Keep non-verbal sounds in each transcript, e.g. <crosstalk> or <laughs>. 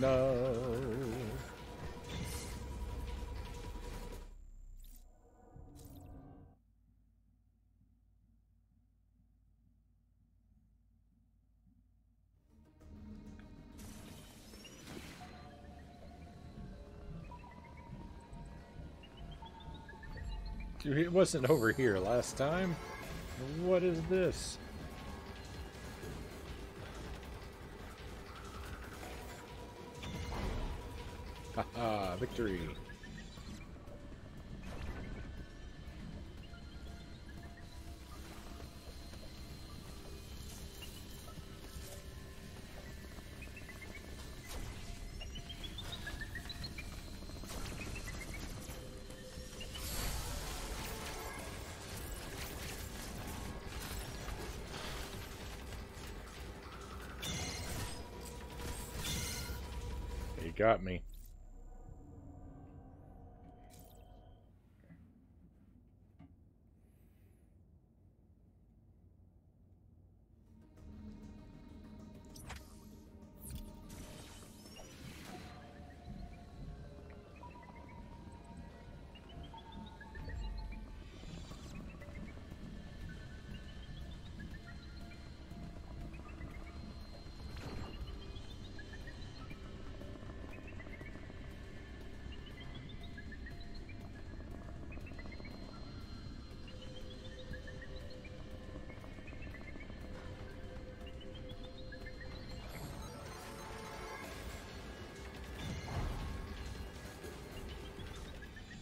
No. It wasn't over here last time. What is this? He got me.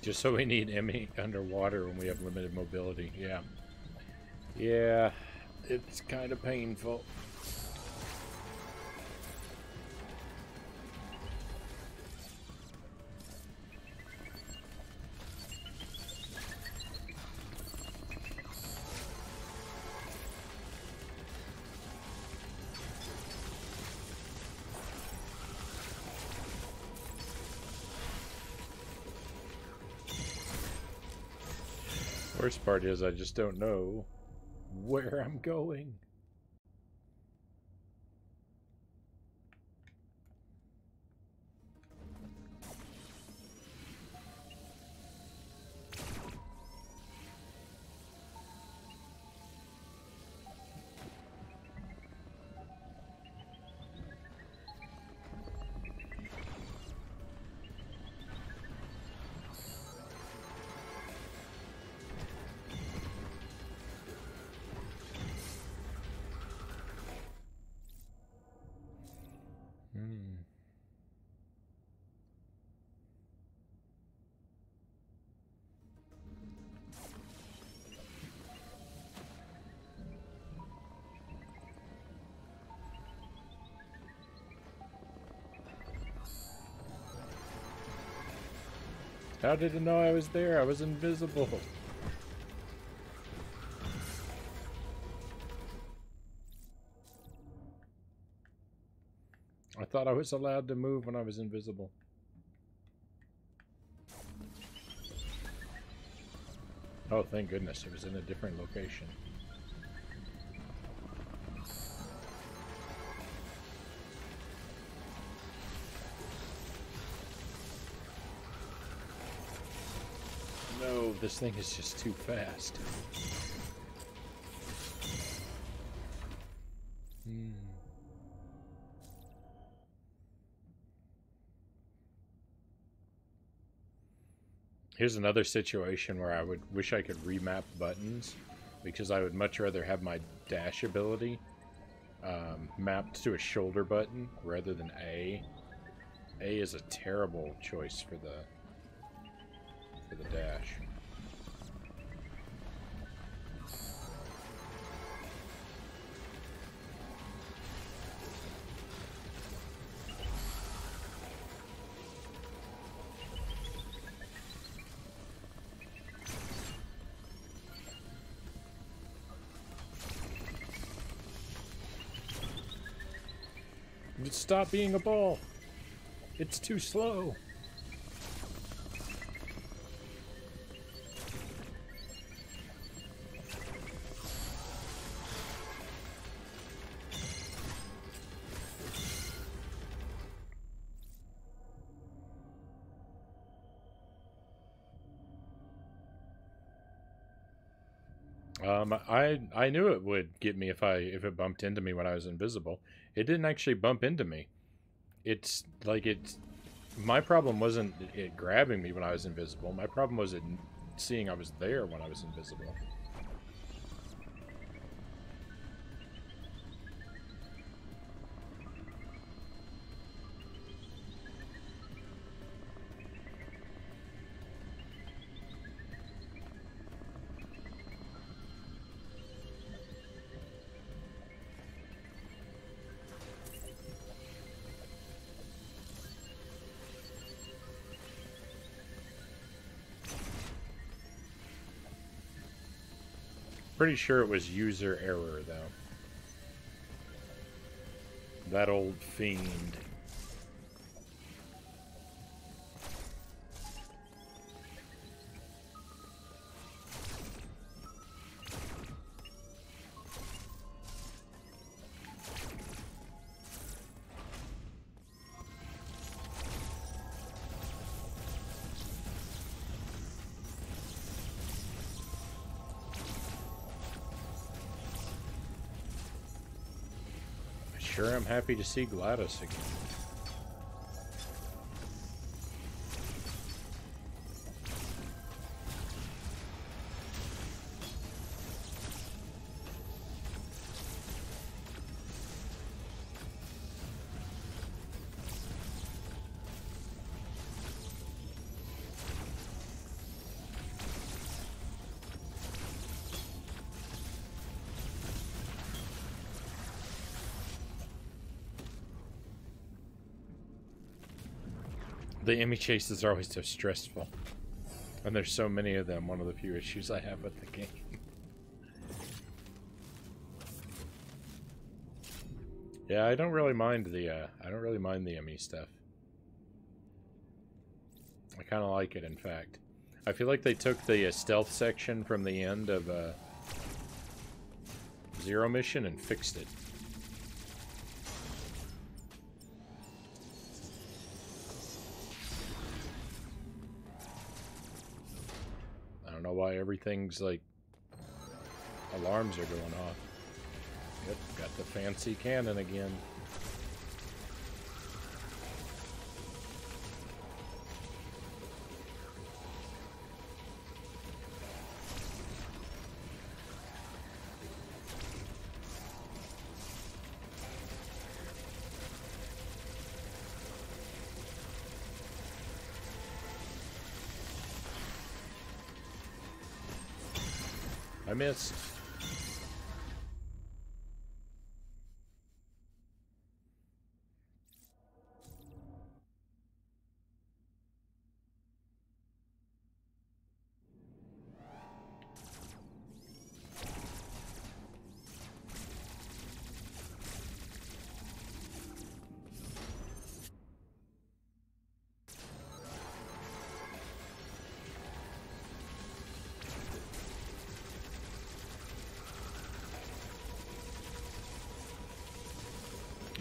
Just so we need Emmy underwater when we have limited mobility. Yeah. Yeah, it's kind of painful. Worst part is I just don't know where I'm going. How did it know I was there? I was invisible. I thought I was allowed to move when I was invisible. Oh, thank goodness, it was in a different location. This thing is just too fast. Hmm. Here's another situation where I would wish I could remap buttons because I would much rather have my dash ability um, mapped to a shoulder button rather than A. A is a terrible choice for the for the dash. Stop being a ball. It's too slow. I knew it would get me if I if it bumped into me when I was invisible. It didn't actually bump into me. It's like it's my problem wasn't it grabbing me when I was invisible. My problem was it seeing I was there when I was invisible. Pretty sure it was user error, though. That old fiend. Happy to see Gladys again. The Emmy chases are always so stressful. And there's so many of them, one of the few issues I have with the game. yeah, I don't really mind the, uh, I don't really mind the Emmy stuff. I kind of like it, in fact. I feel like they took the uh, stealth section from the end of, uh, Zero Mission and fixed it. Why everything's like alarms are going off. Yep, got the fancy cannon again. Missed.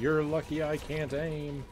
You're lucky I can't aim.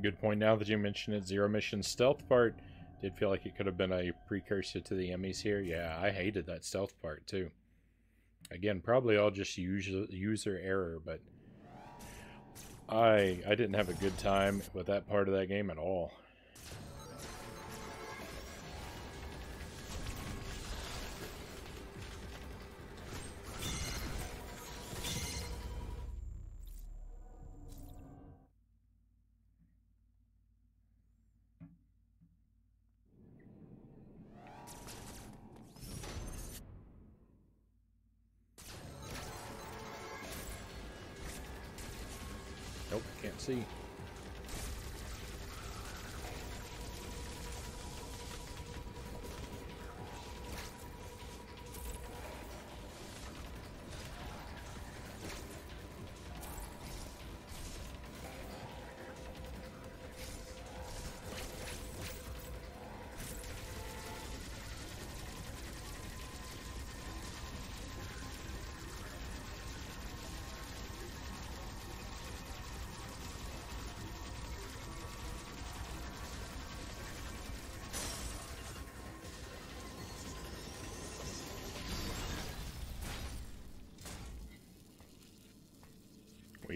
Good point. Now that you mention it, zero mission stealth part did feel like it could have been a precursor to the Emmys here. Yeah, I hated that stealth part too. Again, probably all just user user error, but I I didn't have a good time with that part of that game at all. See.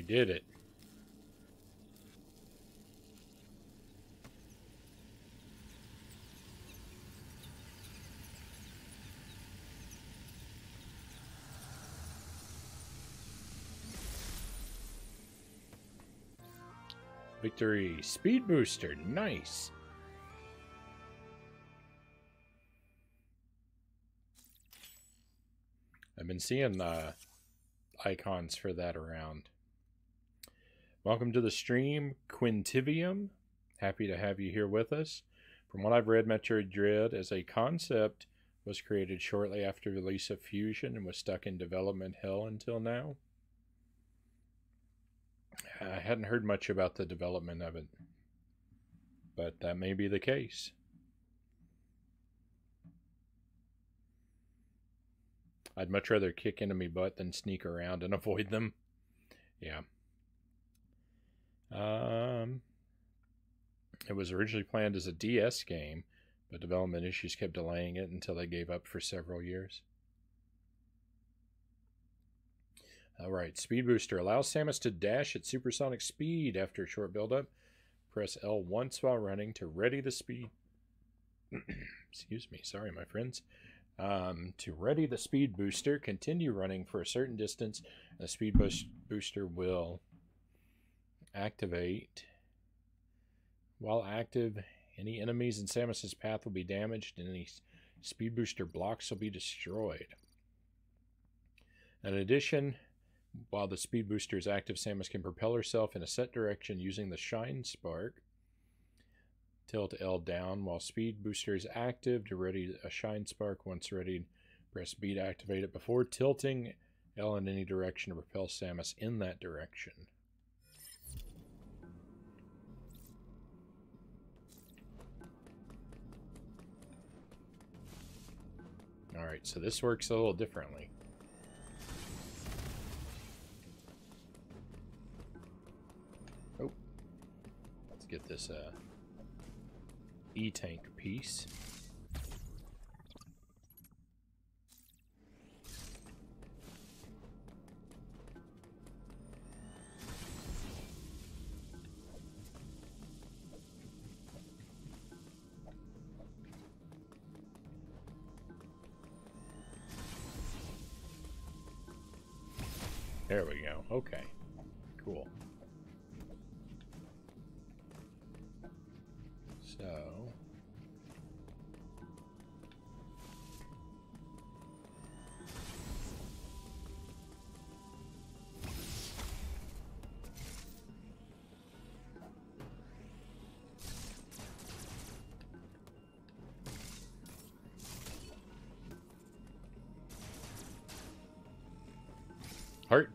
Did it. Victory. Speed booster. Nice. I've been seeing uh, icons for that around. Welcome to the stream, Quintivium. Happy to have you here with us. From what I've read, Metroid Dread as a concept was created shortly after release of Fusion and was stuck in development hell until now. I hadn't heard much about the development of it, but that may be the case. I'd much rather kick enemy butt than sneak around and <laughs> avoid them. Yeah. Um, it was originally planned as a DS game, but development issues kept delaying it until they gave up for several years. All right, Speed Booster allows Samus to dash at supersonic speed after a short buildup. Press L once while running to ready the speed. <clears throat> Excuse me, sorry, my friends. Um, to ready the speed booster, continue running for a certain distance. The speed booster will activate. While active, any enemies in Samus's path will be damaged and any speed booster blocks will be destroyed. In addition, while the speed booster is active, Samus can propel herself in a set direction using the Shine Spark. Tilt L down while speed booster is active to ready a Shine Spark. Once ready, press B to activate it before tilting L in any direction to propel Samus in that direction. Alright, so this works a little differently. Oh. Let's get this uh, E-tank piece.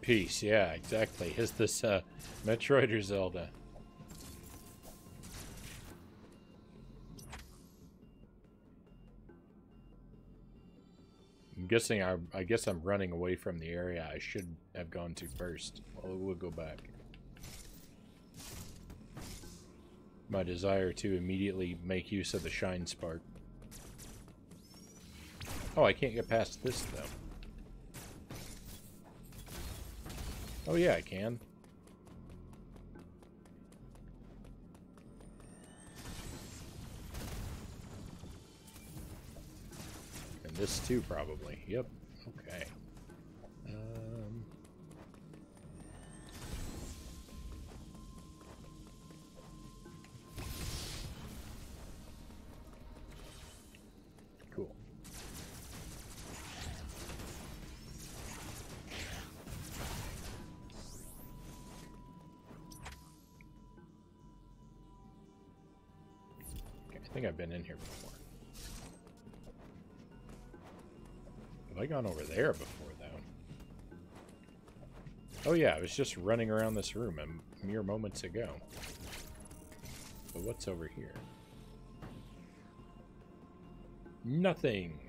Piece, yeah, exactly. Is this uh, Metroid or Zelda? I'm guessing I, I guess I'm running away from the area I should have gone to first. Well, we'll go back. my desire to immediately make use of the shine spark. Oh, I can't get past this, though. Oh yeah, I can. And this too, probably. Yep. Okay. Think I've been in here before. Have I gone over there before, though? Oh yeah, I was just running around this room a mere moments ago. But what's over here? Nothing.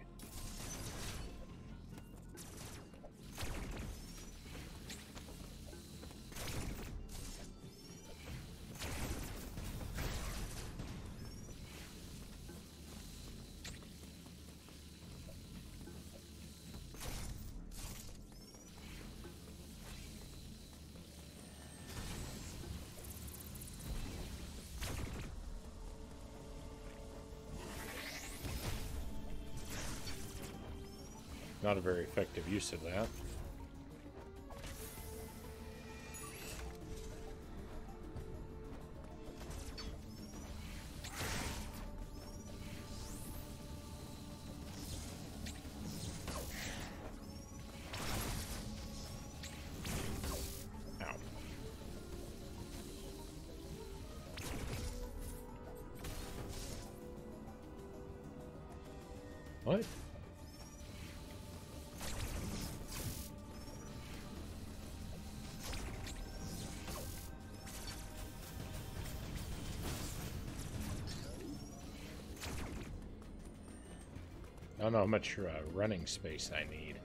Very effective use of that. I don't know how much uh, running space I need.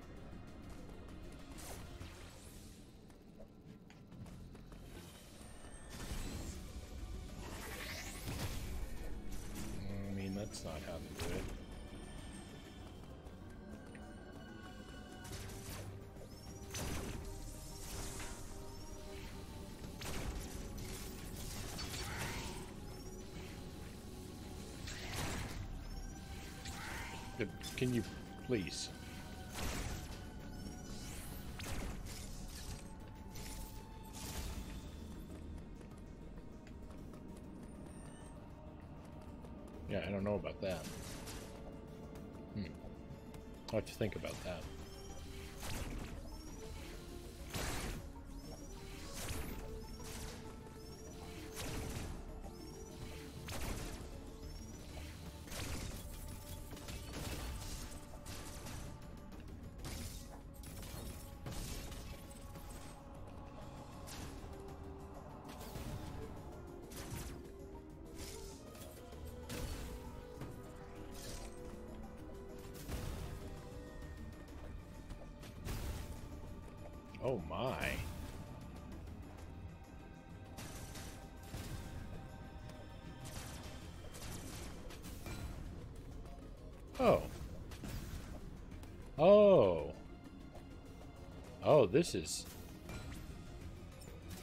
Can you please? Yeah, I don't know about that. Hmm. I'll have to think about that. Oh. Oh, this is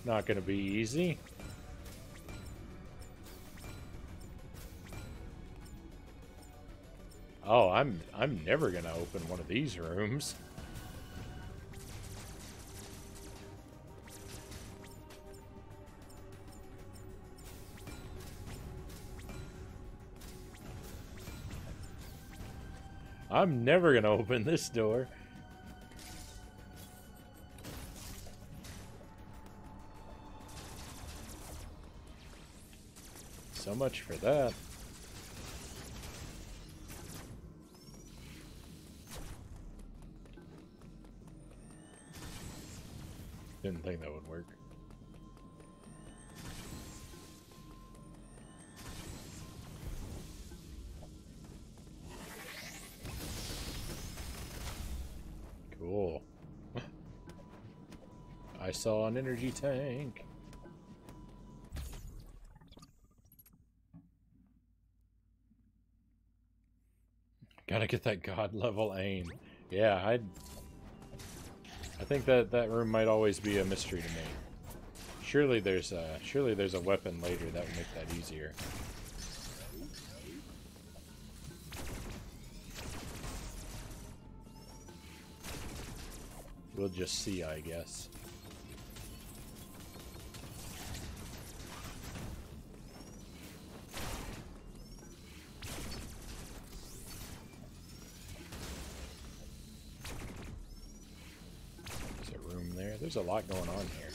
not going to be easy. Oh, I'm I'm never going to open one of these rooms. I'm never gonna open this door. So much for that. I saw an energy tank. Gotta get that god level aim. Yeah, I I think that that room might always be a mystery to me. Surely there's a surely there's a weapon later that would make that easier. We'll just see, I guess. There's a lot going on here.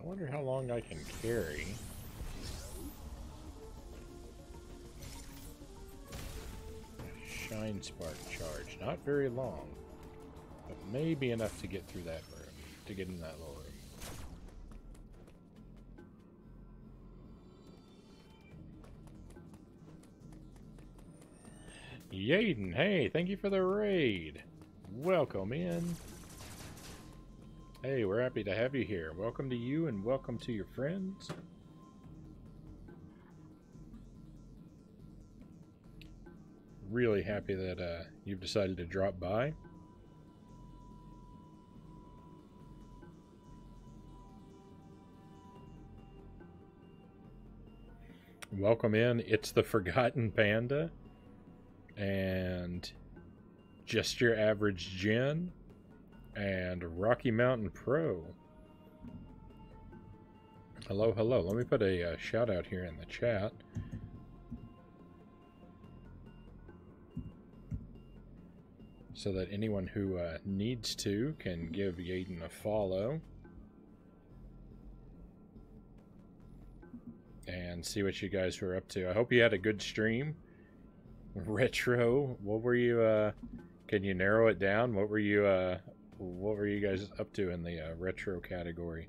I wonder how long I can carry. Shine spark charge. Not very long. But maybe enough to get through that room. To get in that lower room. Yaden, hey, thank you for the raid. Welcome in. Hey, we're happy to have you here. Welcome to you and welcome to your friends. Really happy that uh, you've decided to drop by. Welcome in. It's the Forgotten Panda and just your average Gen and Rocky Mountain Pro. Hello, hello. Let me put a uh, shout out here in the chat. So that anyone who uh, needs to can give Yaden a follow. And see what you guys were up to. I hope you had a good stream. Retro, what were you, uh, can you narrow it down? What were you, uh, what were you guys up to in the uh, retro category?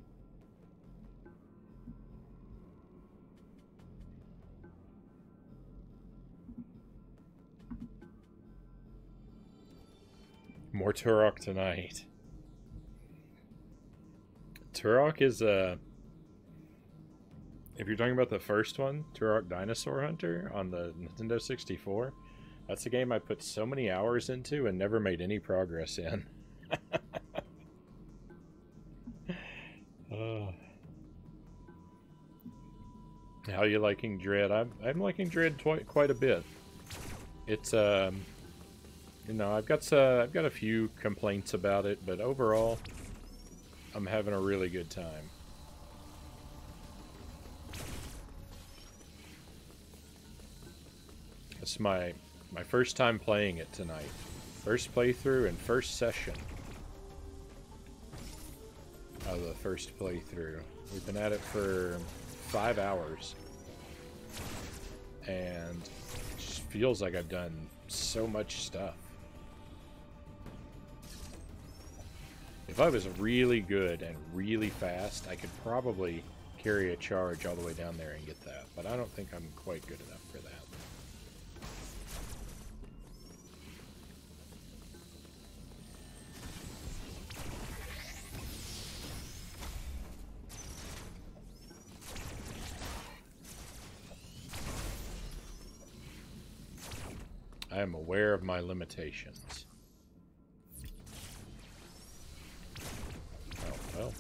More Turok tonight. Turok is uh if you're talking about the first one, Turok Dinosaur Hunter on the Nintendo 64, that's a game I put so many hours into and never made any progress in. uh, <laughs> how you liking Dread? I'm I'm liking Dread quite a bit. It's um, you know, I've got uh, I've got a few complaints about it, but overall, I'm having a really good time. It's my my first time playing it tonight. First playthrough and first session of the first playthrough. We've been at it for five hours. And it just feels like I've done so much stuff. If I was really good and really fast, I could probably carry a charge all the way down there and get that. But I don't think I'm quite good enough am aware of my limitations. Oh well.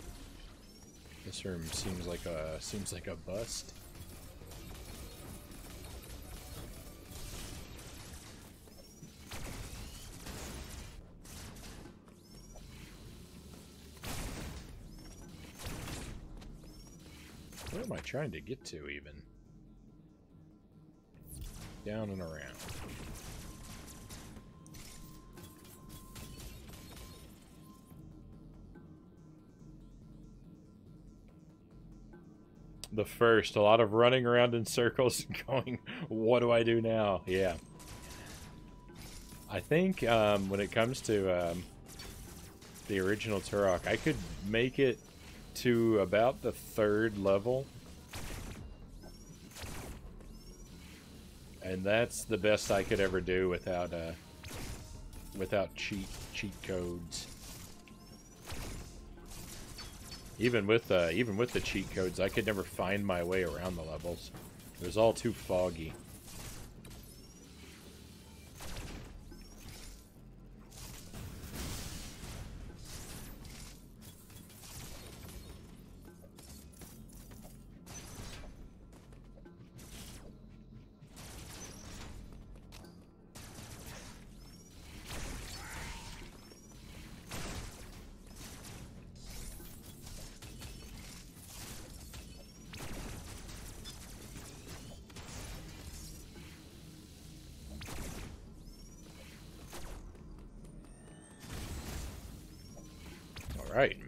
This room seems like a seems like a bust. Where am I trying to get to even? Down and around. The first. A lot of running around in circles <laughs> going, what do I do now? Yeah. I think um, when it comes to um, the original Turok, I could make it to about the third level. And that's the best I could ever do without uh, without cheat cheat codes. Even with uh, even with the cheat codes, I could never find my way around the levels. It was all too foggy.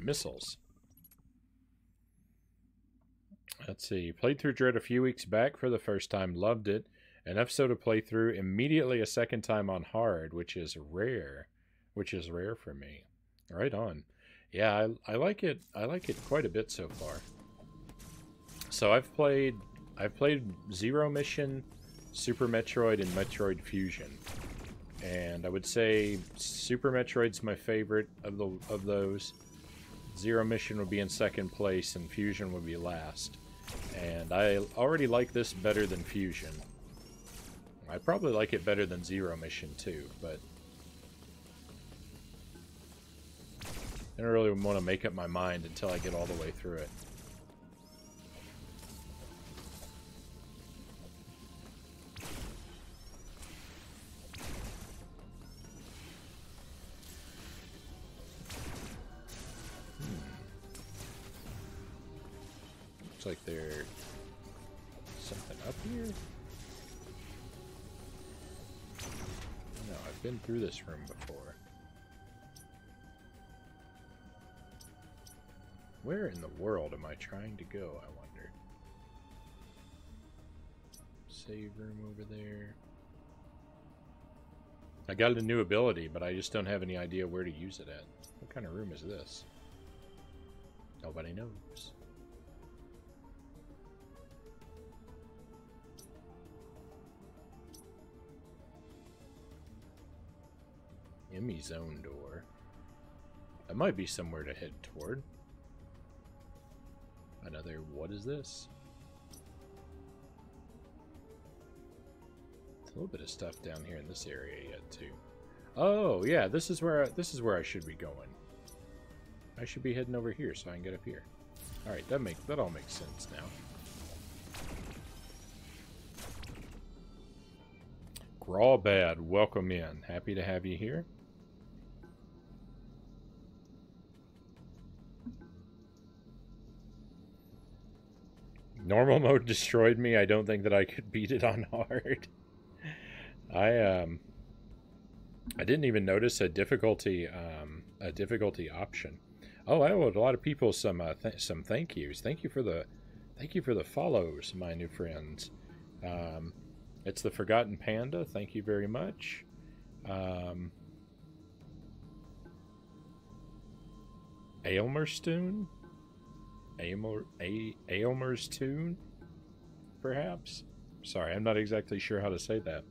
Missiles. Let's see. Played through Dread a few weeks back for the first time. Loved it. Enough so to play through immediately a second time on hard, which is rare. Which is rare for me. Right on. Yeah, I, I like it. I like it quite a bit so far. So I've played I've played Zero Mission, Super Metroid, and Metroid Fusion. And I would say Super Metroid's my favorite of the of those. Zero Mission would be in second place, and Fusion would be last. And I already like this better than Fusion. I probably like it better than Zero Mission too, but... I don't really want to make up my mind until I get all the way through it. This room before. Where in the world am I trying to go, I wonder? Save room over there. I got a new ability, but I just don't have any idea where to use it at. What kind of room is this? Nobody knows. Emmy zone door. That might be somewhere to head toward. Another, what is this? a little bit of stuff down here in this area yet too. Oh yeah, this is where I, this is where I should be going. I should be heading over here so I can get up here. All right, that make that all makes sense now. Grawbad, welcome in. Happy to have you here. Normal mode <laughs> destroyed me. I don't think that I could beat it on <laughs> hard. I um I didn't even notice a difficulty um a difficulty option. Oh, I owe a lot of people some uh, th some thank yous. Thank you for the thank you for the follows, my new friends. Um, it's the Forgotten Panda. Thank you very much. Um, Aylmerstoon. Aylmer, A, tune, perhaps? Sorry, I'm not exactly sure how to say that.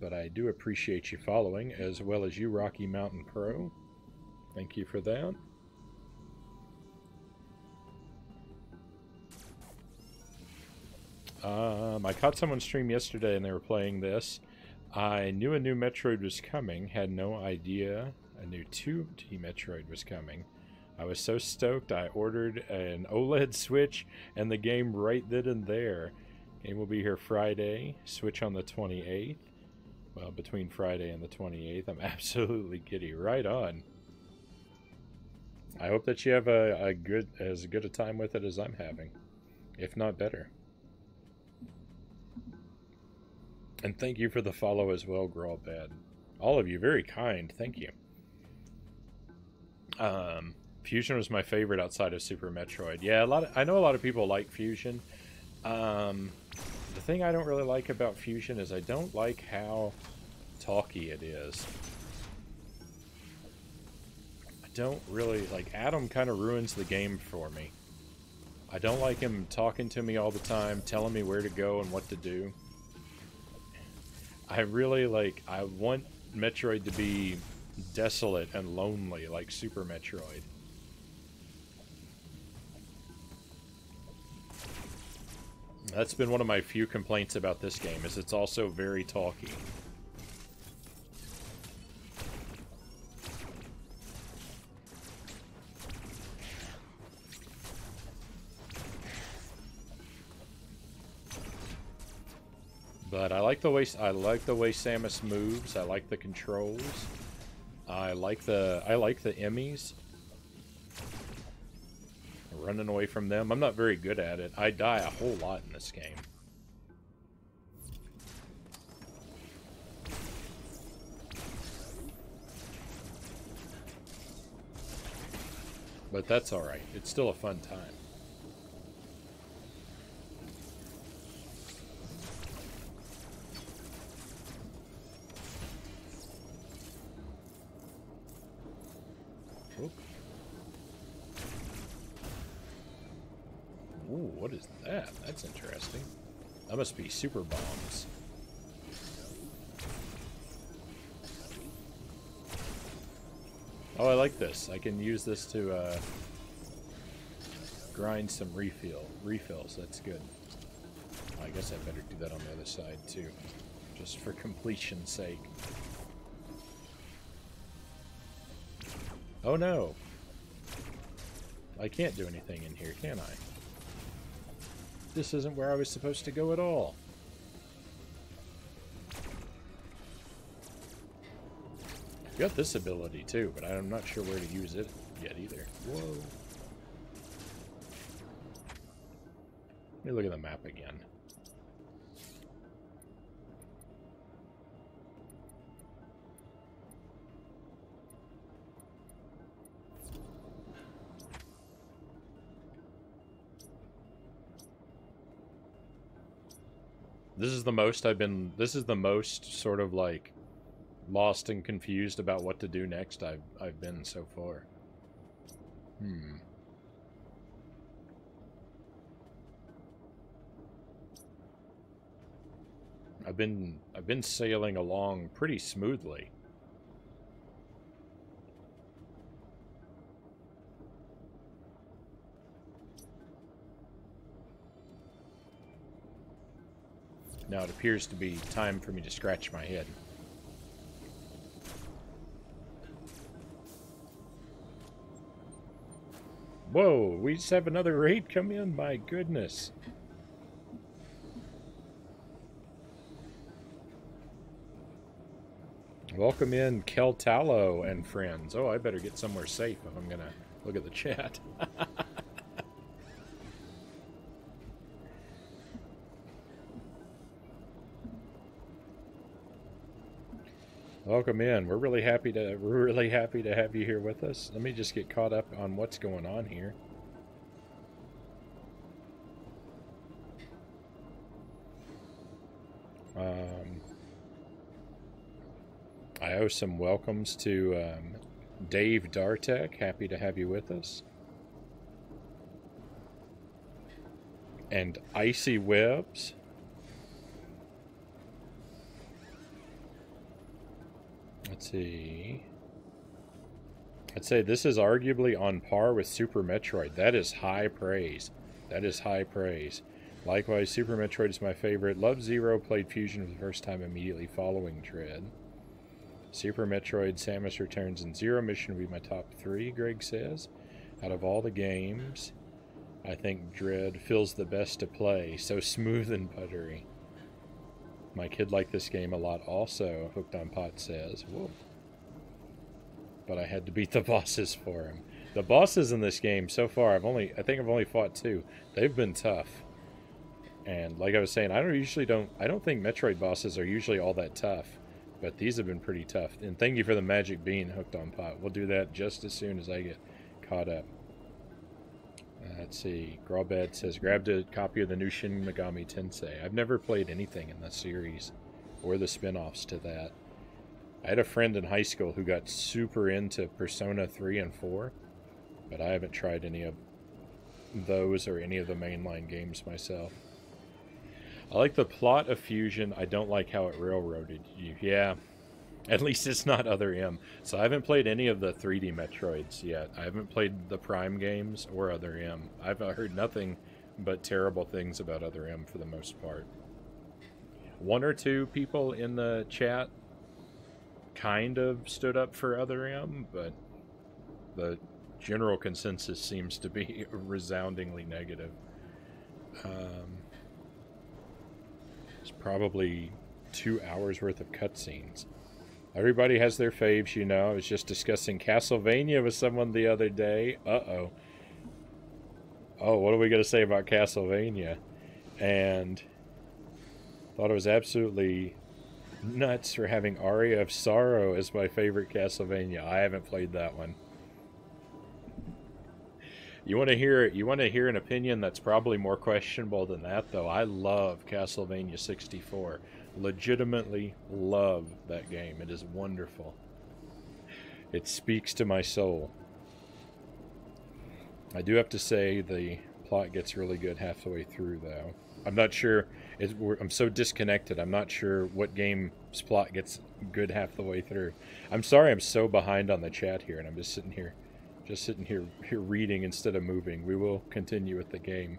But I do appreciate you following, as well as you, Rocky Mountain Pro. Thank you for that. Um, I caught someone stream yesterday and they were playing this. I knew a new Metroid was coming, had no idea a new 2D Metroid was coming. I was so stoked I ordered an <laughs> OLED Switch and the game right then and there. Game will be here Friday, Switch on the 28th. Well, between Friday and the 28th. I'm <laughs> absolutely giddy. Right on. I hope that you have a, a good as good a time with it as I'm having. If not better. And thank you for the follow as well, Grawlbad. All of you, very kind. Thank you. Um, Fusion was my favorite outside of Super Metroid. Yeah, a lot. Of, I know a lot of people like Fusion. Um, the thing I don't really like about Fusion is I don't like how talky it is. I don't really like Adam. Kind of ruins the game for me. I don't like him talking to me all the time, telling me where to go and what to do. I really like. I want Metroid to be desolate and lonely like Super Metroid. That's been one of my few complaints about this game, is it's also very talky. But I like the way I like the way Samus moves. I like the controls. I like the I like the EMMIs. Running away from them. I'm not very good at it. I die a whole lot in this game. But that's alright. It's still a fun time. Ooh, what is that? That's interesting. That must be super bombs. Oh, I like this. I can use this to uh, grind some refill refills. That's good. I guess I better do that on the other side too, just for <laughs> completion's sake. Oh no! I can't do anything in here, can I? This isn't where I was supposed to go at all. Got this ability too, but I'm not sure where to use it yet either. Whoa. Let me look at the map again. This is the most I've been, this is the most sort of like lost and confused about what to do next I've, I've been so far. Hmm. I've been I've been sailing along pretty smoothly. Now it appears to be time for me to scratch my head. Whoa, we just have another raid come in? My goodness. Welcome in Keltalo and friends. Oh, I better get somewhere safe if I'm going to look at the chat. <laughs> Welcome in. We're really happy to we're really happy to have you here with us. Let me just get caught up on what's going on here. Um, I owe some welcomes to um, Dave Dartek. Happy to have you with us. And Icy Webs. Let's see. I'd say this is arguably on par with Super Metroid. That is high praise. That is high praise. Likewise, Super Metroid is my favorite. Love Zero played Fusion for the first time immediately following Dread. Super Metroid, Samus Returns, and Zero Mission would be my top three, Greg says. Out of all the games, I think Dread feels the best to play. So smooth and buttery. My kid liked this game a lot also, Hooked on Pot says. Whoa. But I had to beat the <laughs> bosses for him. The bosses in this game so far, I've only I think I've only fought two. They've been tough. And like I was saying, I don't usually don't I don't think Metroid bosses are usually all that tough. But these have been pretty tough. And thank you for the magic bean hooked on pot. We'll do that just as soon as I get caught up. Let's see. Grawbad says, grabbed a copy of the new Shin Megami Tensei. I've never played anything in the series or the spin-offs to that. I had a friend in high school who got super into Persona 3 and 4, but I haven't tried any of those or any of the mainline games myself. I like the plot of Fusion. I don't like how it railroaded you. Yeah. <laughs> At least it's not Other M. So I haven't played any of the 3D Metroids yet. I haven't played the Prime games or Other M. I've heard nothing but terrible things about Other M for the most part. One or two people in the chat kind of stood up for Other M, but the general consensus seems to be <laughs> resoundingly negative. Um, it's probably two hours worth of cutscenes. Everybody has their faves, you know. I was just discussing Castlevania with someone the other day. Uh-oh. Oh, what are we going to say about Castlevania? And thought it was absolutely nuts for having Aria of Sorrow as my favorite Castlevania. I haven't played that one. You want to hear you want to hear an opinion that's probably more questionable than that though. I love Castlevania 64 legitimately love that game. It is wonderful. It speaks to my soul. I do have to say the plot gets really good halfway through, though. I'm not sure. I'm so disconnected. I'm not sure what game's plot gets good half the way through. I'm sorry. I'm so behind on the chat here, and I'm just sitting here, just sitting here, here reading instead of moving. We will continue with the game.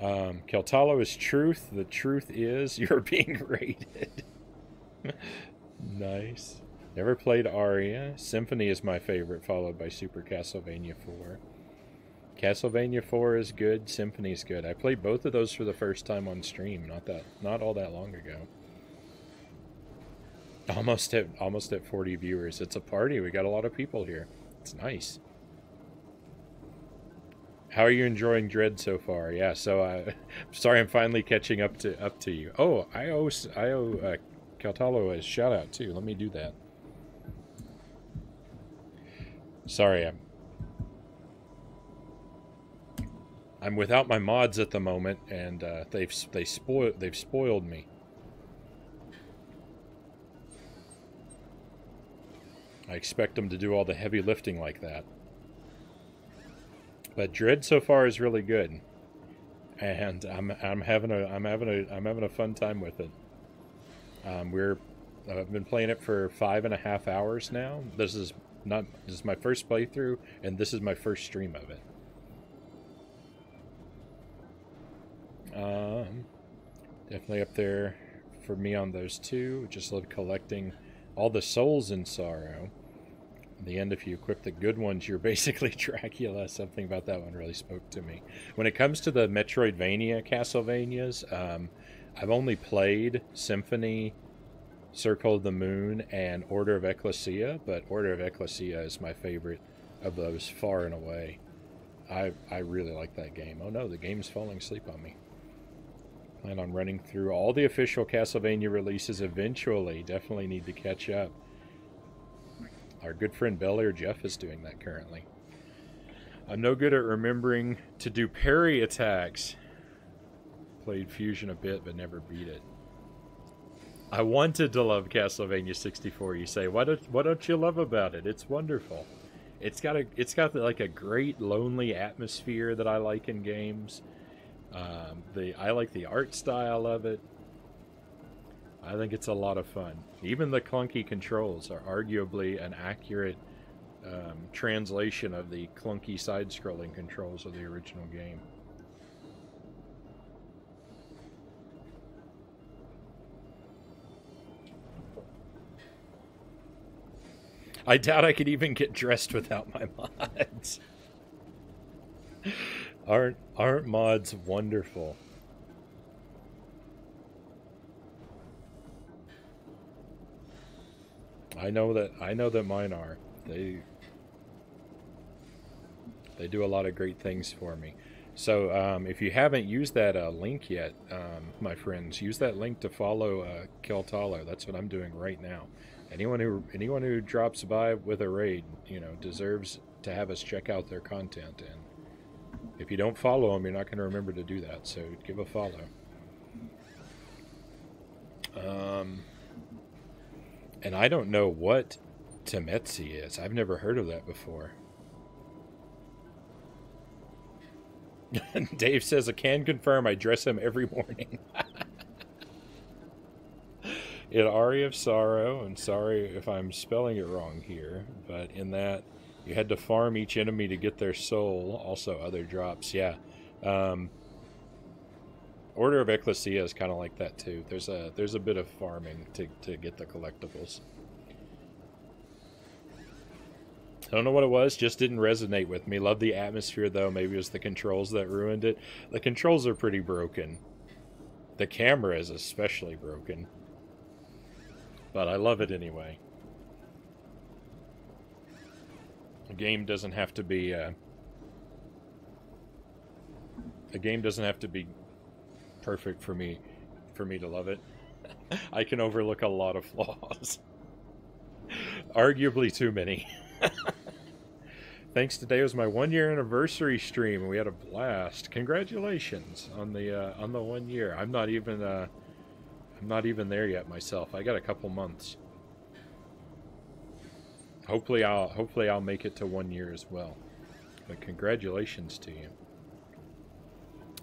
Um, Keltalo is truth. The truth is <laughs> you're being raided. <laughs> nice. Never played Aria. Symphony is my favorite, followed by Super Castlevania 4. Castlevania 4 is good. Symphony is good. I played both of those for the first time on stream. Not that, not all that long ago. Almost at almost at 40 viewers. It's a party. We got a lot of people here. It's nice. How are you enjoying Dread so far? Yeah, so I, uh, <laughs> sorry I'm finally catching up to up to you. Oh, I owe I owe uh, Caltalo a shout out too. Let me do that. Sorry, I'm I'm without my mods at the moment, and uh, they've they spoiled they've spoiled me. I expect them to do all the heavy lifting like that. But Dread so far is really good, and I'm I'm having a I'm having a I'm having a fun time with it. Um, we're I've been playing it for five and a half hours now. This is not this is my first playthrough, and this is my first stream of it. Um, definitely up there for me on those two. Just love collecting all the souls in sorrow the end, if you equip the good ones, you're basically <laughs> Dracula. Something about that one really spoke to me. When it comes to the Metroidvania Castlevanias, um, I've only played Symphony, Circle of the Moon, and Order of Ecclesia, but Order of Ecclesia is my favorite of those far and away. I, I really like that game. Oh no, the game's falling asleep on me. Plan on running through all the official Castlevania releases eventually. Definitely need to catch up. Our good friend Bel Air Jeff is doing that currently. I'm no good at remembering to do parry attacks. Played Fusion a bit, but never beat it. I wanted to love Castlevania 64. You say, what don't what don't you love about it? It's wonderful. It's got a it's got like a great lonely atmosphere that I like in games. Um, the I like the art style of it. I think it's a lot of fun. Even the clunky controls are arguably an accurate um, translation of the clunky side-scrolling controls of the original game. I doubt I could even get dressed without my <laughs> mods. aren't aren't mods wonderful? I know that I know that mine are. They they do a lot of great things for me. So um, if you haven't used that uh, link yet, um, my friends, use that link to follow uh, Keltalo. That's what I'm doing right now. Anyone who anyone who drops by with a raid, you know, deserves to have us check out their content. And if you don't follow them, you're not going to remember to do that. So give a follow. Um, and I don't know what Temetsi is. I've never heard of that before. <laughs> Dave says, I can confirm I dress him every morning. <laughs> in Aria of Sorrow, and sorry if I'm spelling it wrong here, but in that you had to farm each enemy to get their soul. Also, other drops. Yeah. Um, Order of Ecclesia is kind of like that too. There's a there's a bit of farming to to get the collectibles. I don't know what it was, just didn't resonate with me. Love the atmosphere though. Maybe it was the controls that ruined it. The controls are pretty broken. The camera is especially broken. But I love it anyway. A game doesn't have to be uh, a game doesn't have to be perfect for me for me to love it. <laughs> I can overlook a lot of flaws. <laughs> Arguably too many. <laughs> Thanks. Today was my one year anniversary stream, we had a blast. Congratulations on the uh, on the one year. I'm not even uh, I'm not even there yet myself. I got a couple months. Hopefully, I'll hopefully I'll make it to one year as well. But congratulations to you.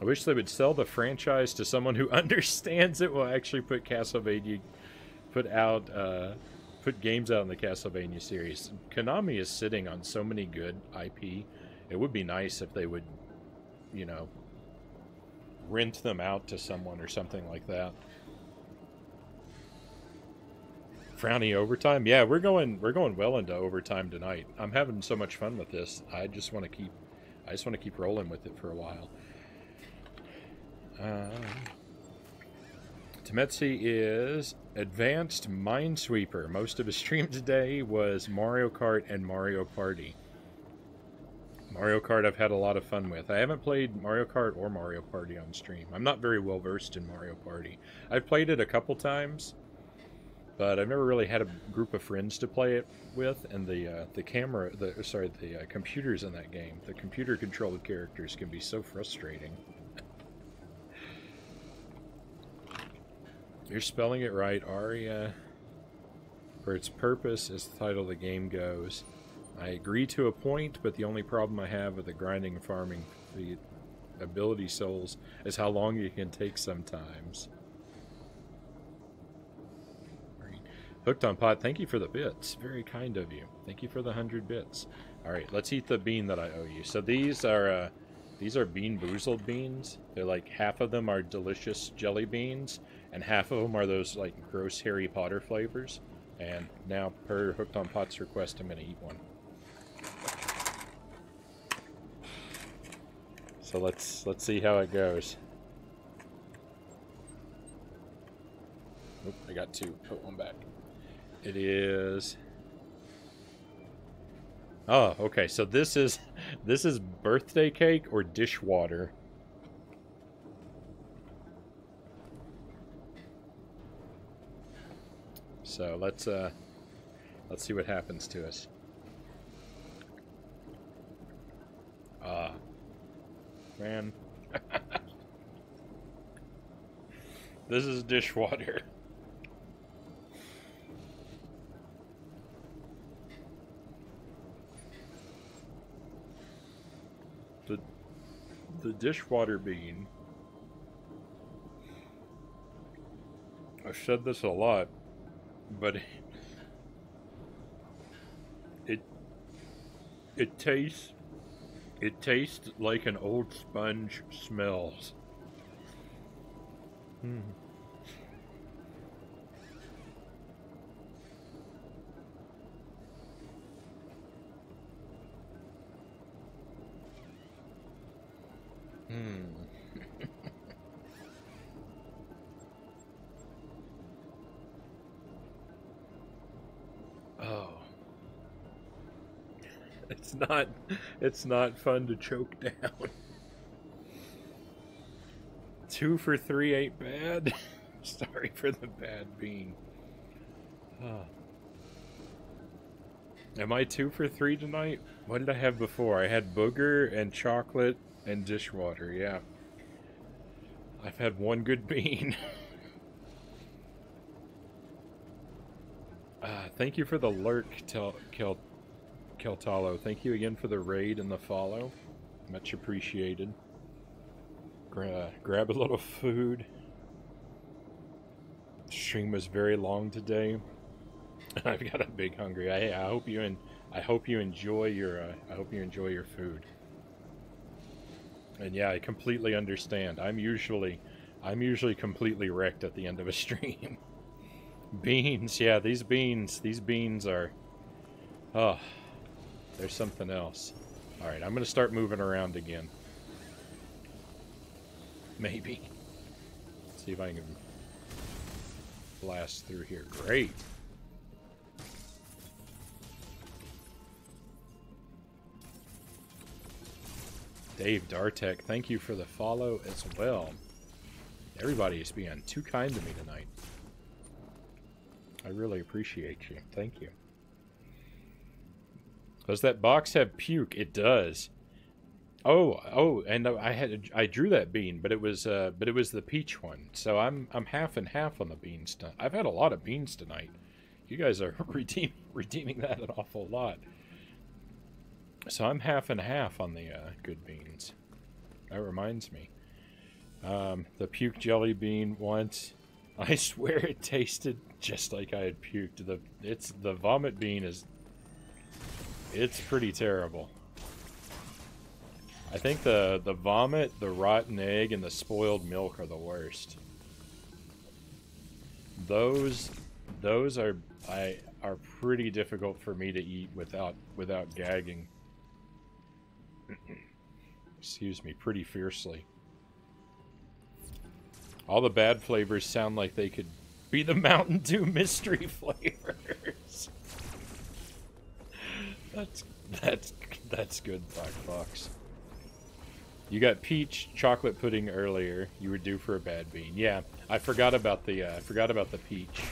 I wish they would sell the franchise to someone who <laughs> understands it. Will actually put Castlevania, put out. Uh, put games out in the Castlevania series. Konami is sitting on so many good IP. It would be nice if they would, you know, rent them out to someone or something like that. Frownie overtime? Yeah, we're going we're going well into overtime tonight. I'm having so much fun with this. I just want to keep I just want to keep rolling with it for a while. Temetsi is Advanced Minesweeper. Most of his stream today was Mario Kart and Mario Party. Mario Kart I've had a lot of fun with. I haven't played Mario Kart or Mario Party on stream. I'm not very well versed in Mario Party. I've played it a couple times, but I've never really had a group of friends to play it with. And the uh, the camera, the sorry, the uh, computers in that game, the computer controlled characters can be so frustrating. You're spelling it right. Aria, for its purpose, as the title of the game goes. I agree to a point, but the only problem I have with the grinding and farming the ability souls is how long it can take sometimes. Hooked on pot, thank you for the bits. Very kind of you. Thank you for the hundred bits. Alright, let's eat the bean that I owe you. So these are uh, these are BeanBoozled beans. They're like half of them are delicious jelly beans, and half of them are those like gross Harry Potter flavors. And now, per Hooked on Pot's request, I'm going to eat one. So let's let's see how it goes. Oop, I got two. Put one back. It is. Oh, okay. So this is this is birthday cake or dishwater. So let's uh, let's see what happens to us. Ah, uh, man, <laughs> this is dishwater. The the dishwater bean. I've said this a lot but it it tastes it tastes like an old sponge smells. Hmm. Hmm. Oh. It's not it's not fun to choke down. Two for three ain't bad. <laughs> Sorry for the bad bean. Oh. Am I two for three tonight? What did I have before? I had booger and chocolate and dishwater, yeah. I've had one good bean. <laughs> Uh, thank you for the lurk, Kel, Kel, Keltalo. Thank you again for the raid and the follow. Much appreciated. Gra grab a little food. Stream was very long today. <laughs> I've got a big hungry. I, I hope you and I hope you enjoy your uh, I hope you enjoy your food. And yeah, I completely understand. I'm usually I'm usually completely wrecked at the end of a <laughs> stream. Beans, yeah, these beans, these beans are oh, there's something else. All right, I'm going to start moving around again. Maybe. Let's see if I can blast through here. Great. Dave Dartek, thank you for the follow as well. Everybody is being too kind to me tonight. I really appreciate you. Thank you. Does that box have puke? It does. Oh, oh, and I had I drew that bean, but it was uh, but it was the peach one. So I'm I'm half and half on the beans tonight. I've had a lot of beans tonight. You guys are <laughs> redeem, redeeming that an awful lot. So I'm half and half on the uh, good beans. That reminds me. Um, the puke jelly bean once. I <laughs> swear it tasted just like I had puked. The it's the vomit bean is it's pretty terrible. I think the the vomit, the rotten egg, and the spoiled milk are the worst. Those those are I are pretty difficult for me to eat without without gagging. <clears throat> Excuse me, pretty fiercely. All the bad flavors sound like they could be the <laughs> Mountain Dew mystery <laughs> flavors. that's that's that's good, Black Fox. You got peach chocolate pudding earlier. You were due for a bad bean. Yeah, I forgot about the uh, I forgot about the peach.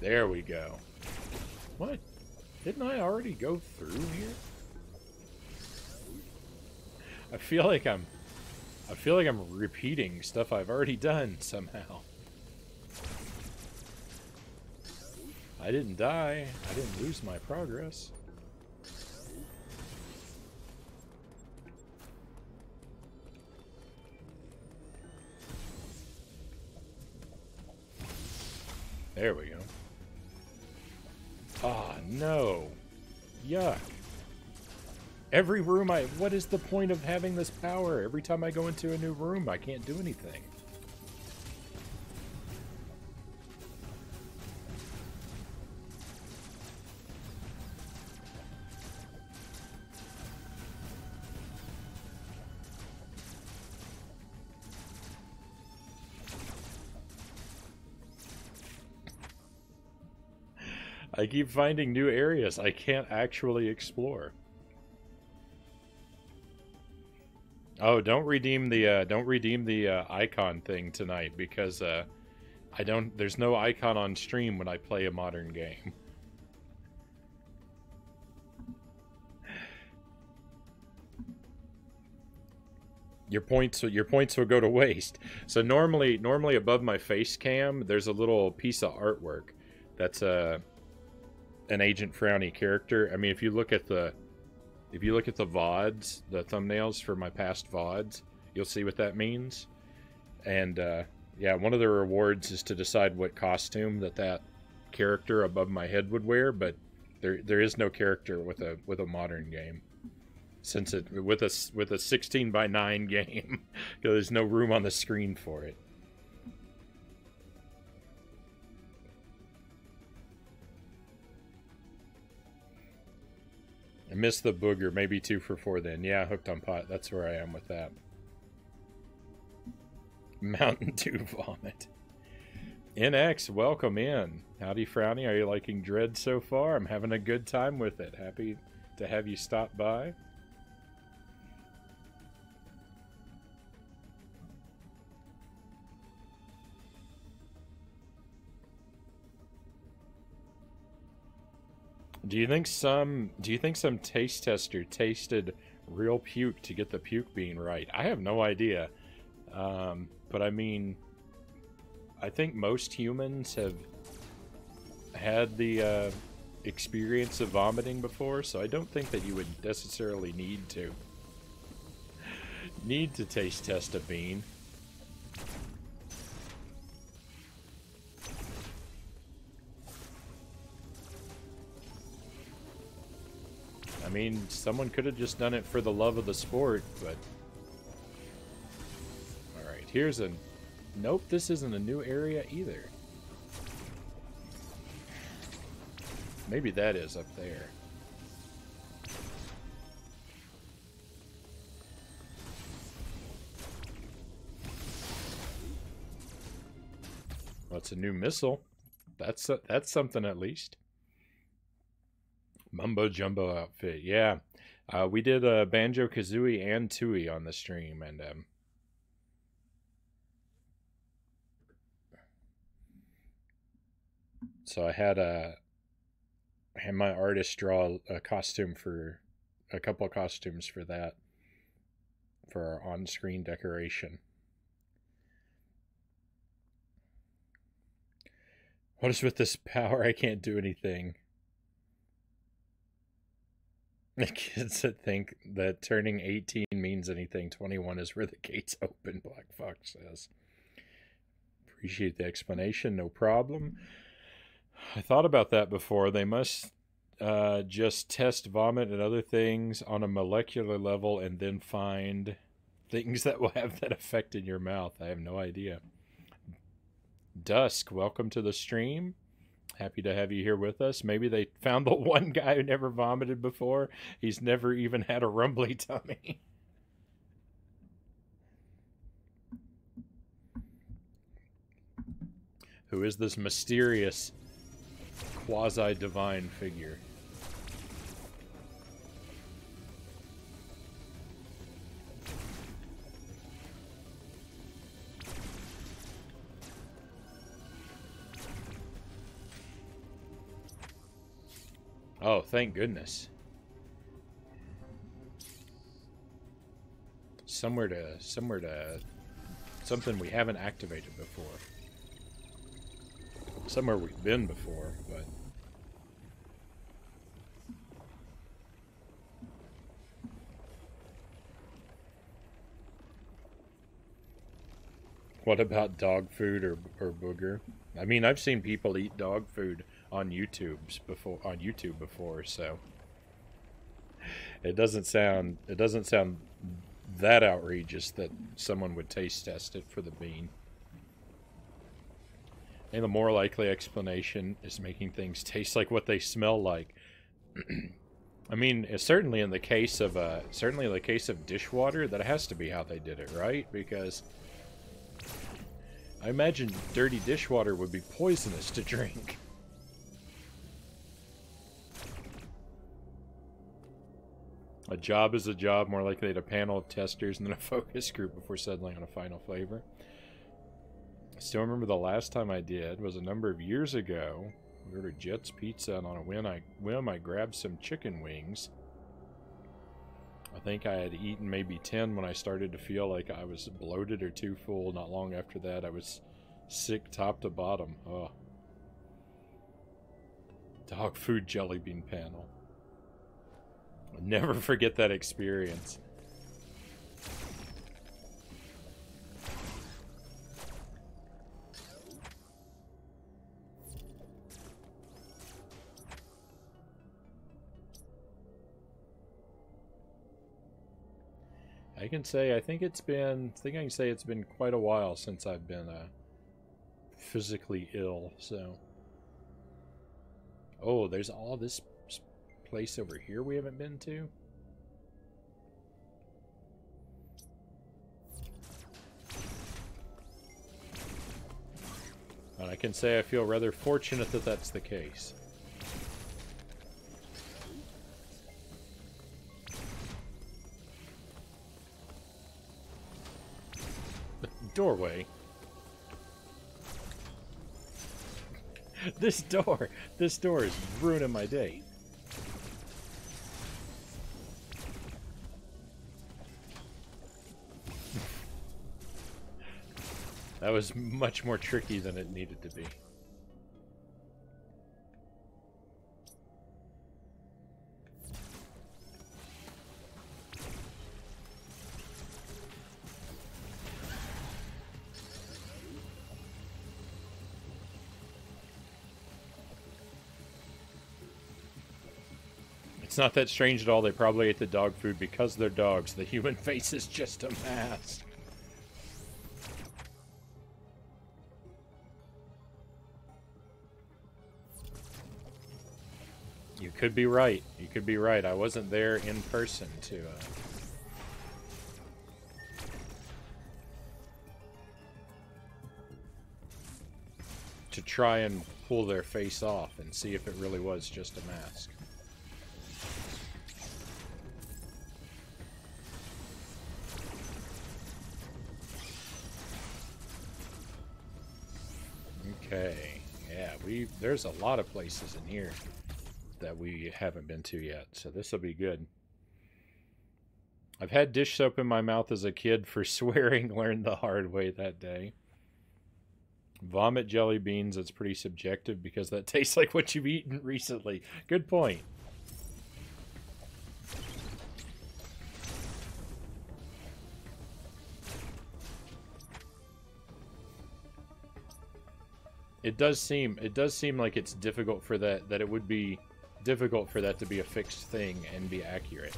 There we go. What? Didn't I already go through here? I feel like I'm... I feel like I'm repeating stuff I've already done somehow. I didn't die. I didn't lose my progress. There we go. Ah, oh, no. Yuck. Every room I... What is the point of having this power? Every time I go into a new room, I can't do anything. I keep finding new areas I can't actually explore. Oh, don't redeem the uh, don't redeem the uh, icon thing tonight because uh, I don't. There's no icon on stream when I play a modern game. Your points your points will go to waste. So normally normally above my face cam, there's a little piece of artwork that's a uh, an Agent Frownie character. I mean, if you look at the if you look at the VODs, the thumbnails for my past VODs, you'll see what that means. And uh, yeah, one of the rewards is to decide what costume that that character above my head would wear, but there there is no character with a with a modern game. Since it with a with a 16 by 9 <laughs> game, <laughs> there's no room on the screen for it. Missed the booger. Maybe two for four then. Yeah, hooked on pot. That's where I am with that. Mountain <laughs> Dew vomit. NX, welcome in. Howdy, Frownie. Are you liking Dread so far? I'm having a good time with it. Happy to have you stop by. Do you think some do you think some taste tester tasted real puke to get the puke bean right? I have no idea. Um, but I mean I think most humans have had the uh, experience of vomiting before, so I don't think that you would necessarily need to <laughs> need to taste test a bean. I mean, someone could have just done it for the love of the sport, but... Alright, here's a... Nope, this isn't a new area either. Maybe that is up there. Well, it's a new missile. That's a, that's something at least. Mumbo Jumbo outfit. Yeah. Uh, we did uh, Banjo Kazooie and Tooie on the stream, and um, so I had a I had my artist draw a costume for a couple of costumes for that for our on-screen decoration. What is with this <laughs> power? I can't do anything. The kids that think that turning 18 means anything, 21 is where the gates open, Black Fox says. Appreciate the explanation, no problem. I thought about that before. They must uh, just test vomit and other things on a molecular level and then find things that will have that effect in your mouth. I have no idea. Dusk, welcome to the stream. Happy to have you here with us. Maybe they found the <laughs> one guy who never vomited before. He's never even had a rumbly tummy. <laughs> who is this mysterious quasi-divine figure? Oh, thank goodness. Somewhere to, somewhere to, something we haven't activated before. Somewhere we've been before, but... What about dog food or, or booger? I mean, I've seen people eat dog food on YouTube's before on YouTube before, so it doesn't sound it doesn't sound that outrageous that someone would taste test it for the bean. And the more likely explanation is making things taste like what they smell like. <clears throat> I mean, certainly in the case of uh, certainly in the case of dishwater, that has to be how they did it, right? Because I imagine dirty dishwater would be poisonous to <laughs> drink. A job is a job, more likely a panel of testers and then a <laughs> focus group before settling on a final flavor. I still remember the last time I did was a number of years ago. We ordered Jets Pizza, and on a whim I, whim, I grabbed some chicken wings. I think I had eaten maybe 10 when I started to feel like I was bloated or too full. Not long after that, I was sick top to bottom. Oh. Dog food jelly bean panel. I'll never <laughs> forget that experience. I can say I think it's been I think I can say it's been quite a while since I've been uh, physically ill. So, oh, there's all this place over here we haven't been to? I can say I feel rather fortunate that that's the case. doorway. <laughs> this door, this door is ruining my day. That was much more tricky than it needed to be. It's not that strange at all. They probably ate the dog food because they're dogs. The human <laughs> face is just a mask. Could be right. You could be right. I wasn't there in person to... Uh... to try and pull their face off and see if it really was just a mask. Okay. Yeah, we there's a lot of places in here that we haven't been to yet, so this will be good. I've had dish soap in my mouth as a kid for <laughs> swearing, learned the hard way that day. Vomit jelly beans, it's pretty subjective because that <laughs> tastes like what you've eaten recently. Good point. It does seem it does seem like it's difficult for that that it would be difficult for that to be a fixed thing and be accurate.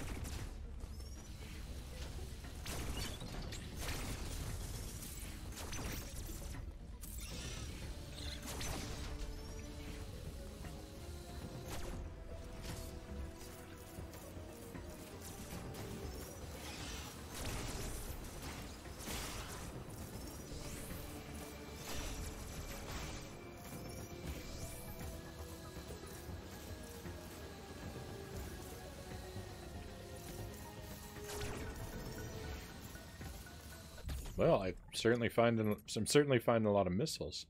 Certainly find I'm certainly finding a lot of missiles.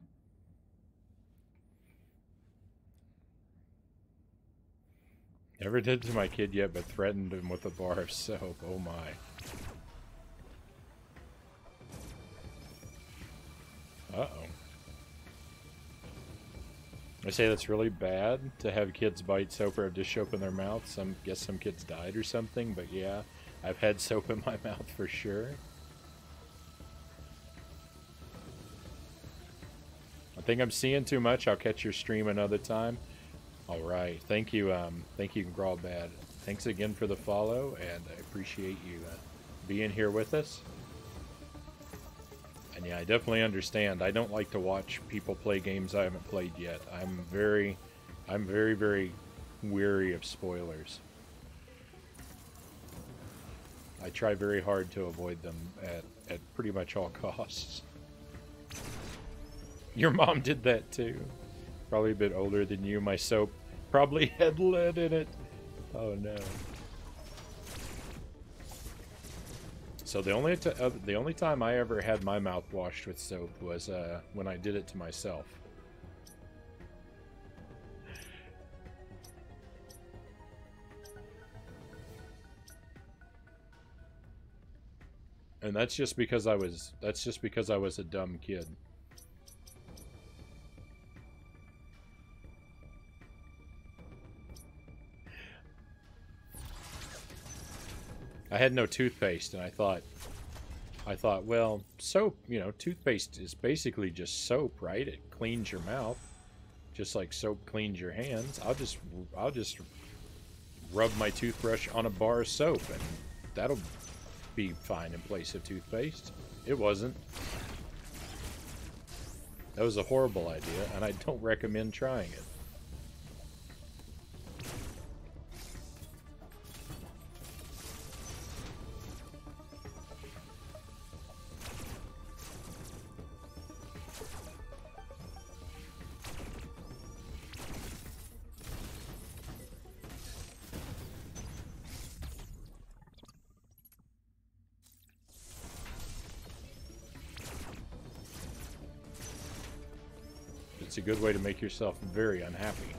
Never did to my kid yet, but threatened him with a bar of soap. Oh my. Uh-oh. I say that's really bad to have kids bite soap or have dish soap in their mouth. Some guess some kids died or something, but yeah, I've had soap in my <laughs> mouth for sure. I think I'm seeing too much. I'll catch your stream another time. All right. Thank you. Um, thank you, Grawl Bad. Thanks again for the follow, and I appreciate you uh, being here with us. And yeah, I definitely understand. I don't like to watch people play games I haven't played yet. I'm very, I'm very, very weary of spoilers. I try very hard to avoid them at, at pretty much all <laughs> costs. Your mom did that too. Probably a bit older than you. My soap probably <laughs> had lead in it. Oh no. So the only uh, the only time I ever had my mouth washed with soap was uh, when I did it to myself. And that's just because I was that's just because I was a dumb kid. I had no toothpaste, and I thought, I thought, well, soap, you know, toothpaste is basically just soap, right? It cleans your mouth, just like soap cleans your hands. I'll just, I'll just rub my toothbrush on a bar of soap, and that'll be fine in place of toothpaste. It wasn't. That was a horrible idea, and I don't recommend trying it. Good way to make yourself very unhappy.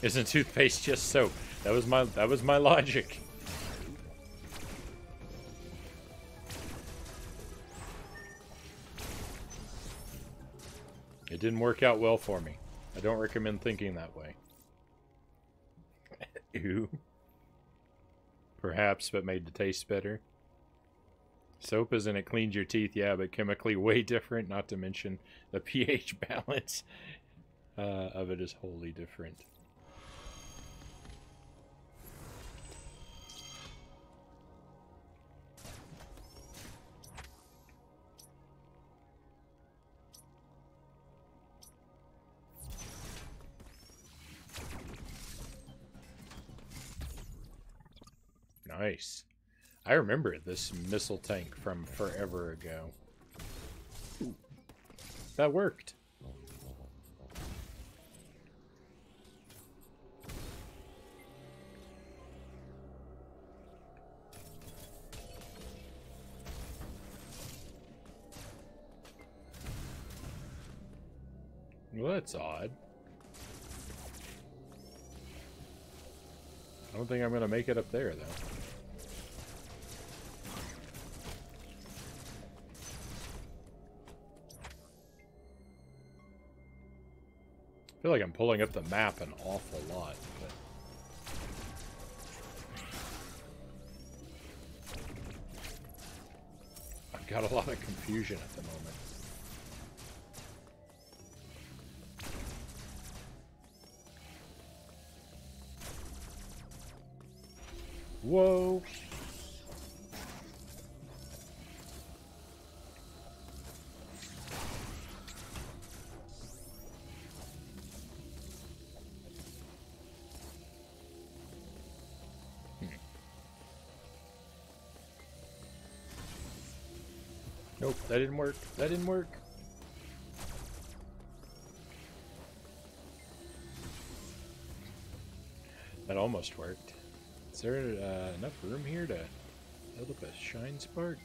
Isn't toothpaste just soap? That was my that was my logic. It didn't work out well for me. I don't recommend thinking that way. <laughs> Ew. Perhaps, but made the taste better. Soap is and it cleans your teeth, yeah, but chemically <laughs> way different. Not to mention the pH <laughs> balance uh, of it is wholly different. I remember this missile tank from forever ago. That worked. Well, that's odd. I don't think I'm going to make it up there, though. I feel like I'm pulling up the map an awful lot. I've got a lot of confusion at the moment. Whoa! That didn't work. That didn't work. That almost worked. Is there uh, enough room here to build up a shine spark?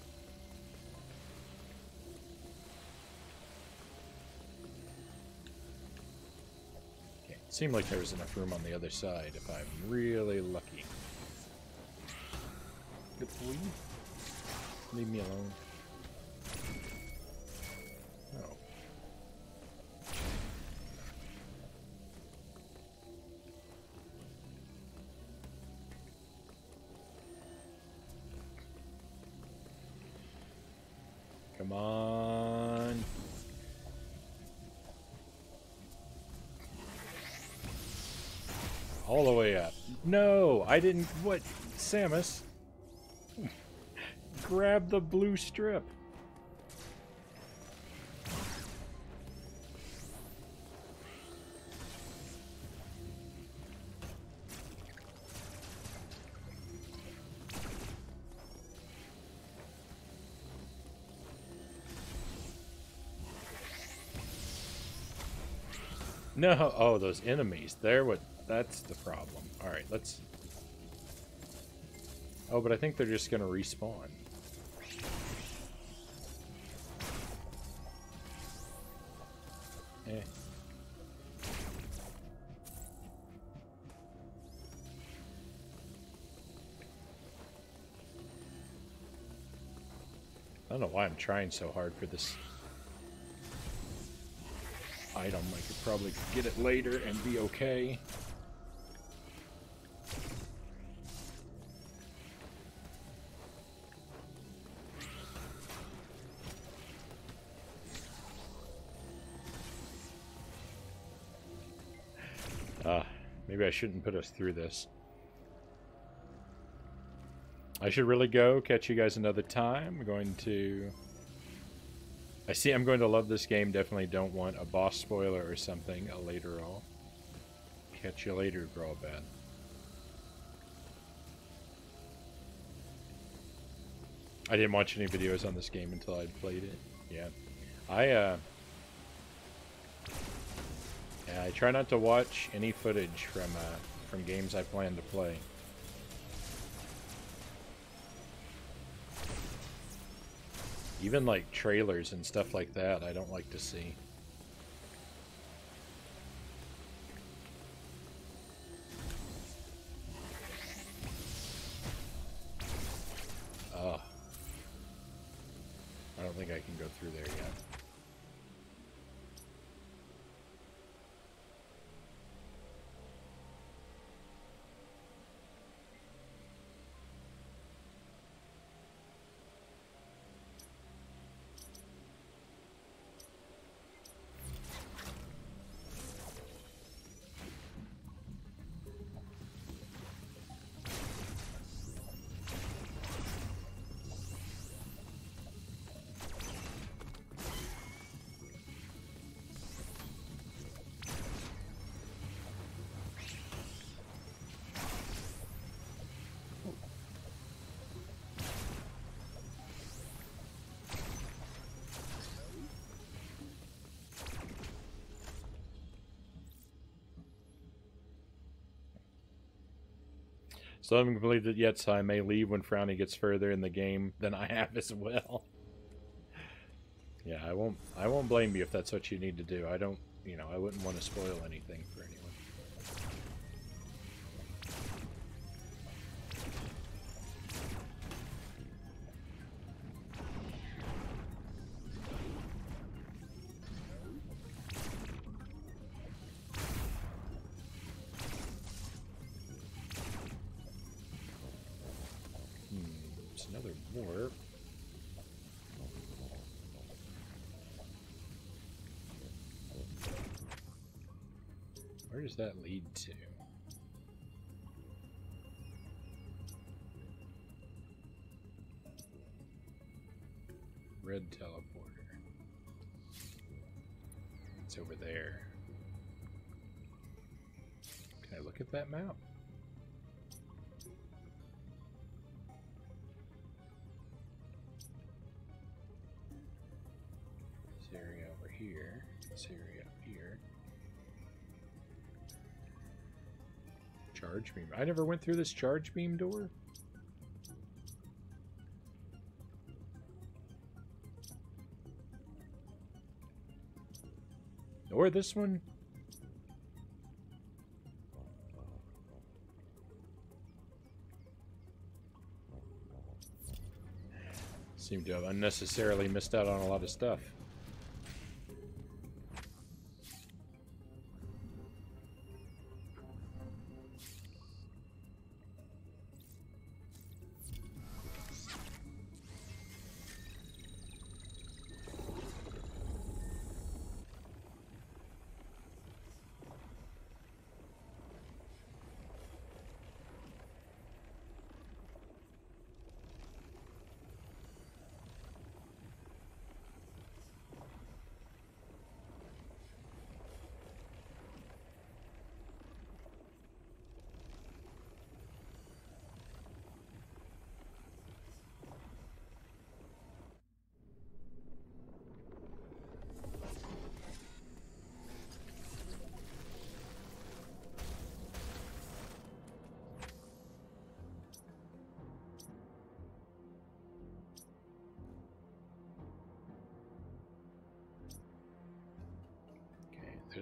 Okay, seemed like there was enough room on the other side if I'm really lucky. Good boy. Leave me alone. Come on. All the way up. No, I didn't. What? Samus. <laughs> Grab the blue strip. No, oh, those enemies. They're what, that's the problem. Alright, let's... Oh, but I think they're just gonna respawn. Eh. I don't know why I'm trying so hard for this item. I could probably get it later and be okay. Uh, maybe I shouldn't put us through this. I should really go. Catch you guys another time. I'm going to... I see I'm going to love this game. Definitely don't want a boss spoiler or something a later on. Catch you later, Grawlbad. I didn't watch any videos on this game until I'd played it. Yeah. I, uh... I try not to watch any footage from, uh, from games I plan to play. Even like trailers and stuff like that, I don't like to see. Still haven't completed it yet, so I may leave when Frownie gets further in the game than I have as well. yeah, I won't. I won't blame you if that's what you need to do. I don't. You know, I wouldn't want to spoil anything does that lead to? Red teleporter. It's over there. Can I look at that map? This area over here. This area Charge beam. I never went through this charge beam door. Or this one. Seem to have unnecessarily missed out on a lot of stuff.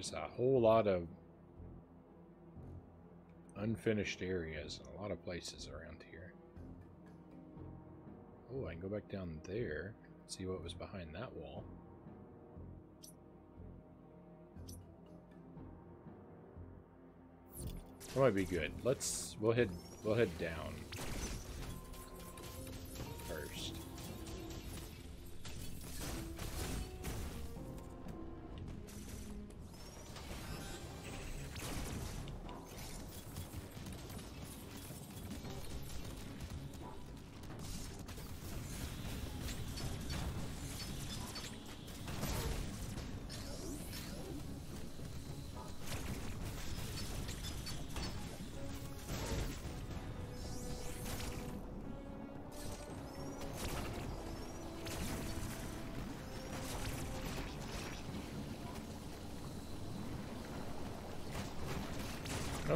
There's a whole lot of unfinished areas in a lot of places around here. Oh, I can go back down there, see what was behind that wall. That might be good. Let's we'll head we'll head down.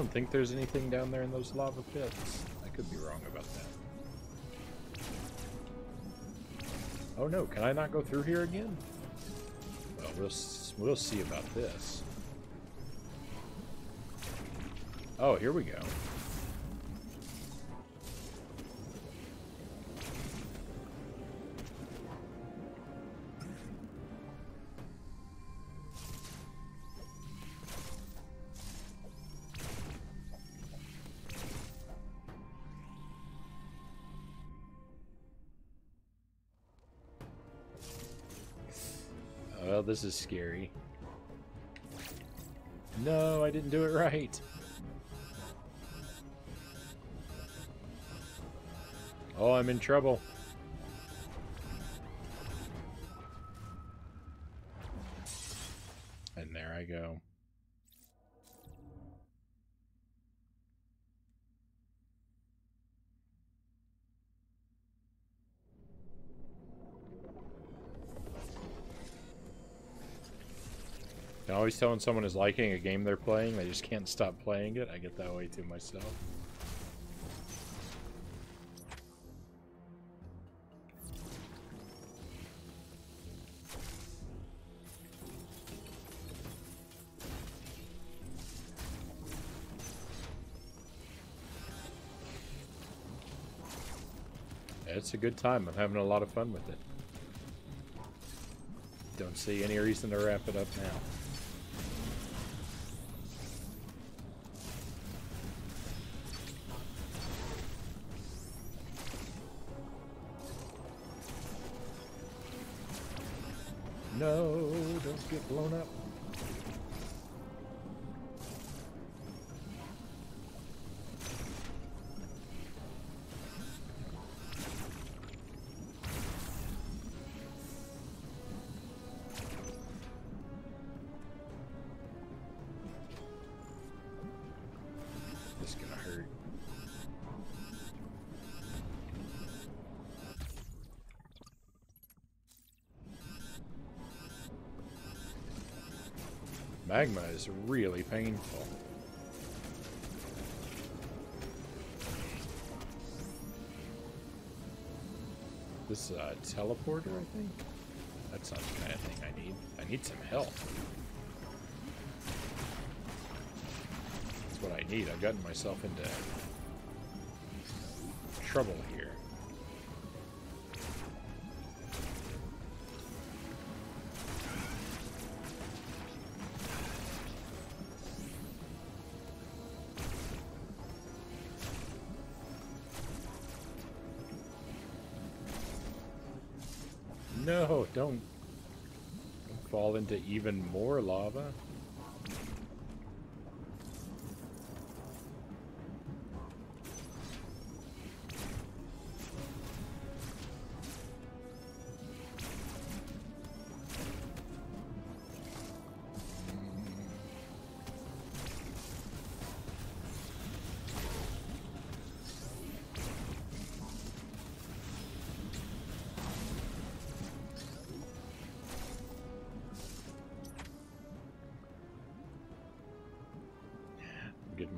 Don't think there's anything down there in those lava pits. I could be wrong about that. Oh no, can I not go through here again? Well, we'll, we'll see about this. Oh, here we go. This is scary. No, I didn't do it right. Oh, I'm in trouble. telling someone is liking a game they're playing, they just can't stop playing it. I get that way too myself. It's a good time. I'm having a lot of fun with it. Don't see any reason to wrap it up now. Magma is really painful. This is a teleporter, I think? That's not the kind of thing I need. I need some help. That's what I need. I've gotten myself into trouble here. Into even more lava.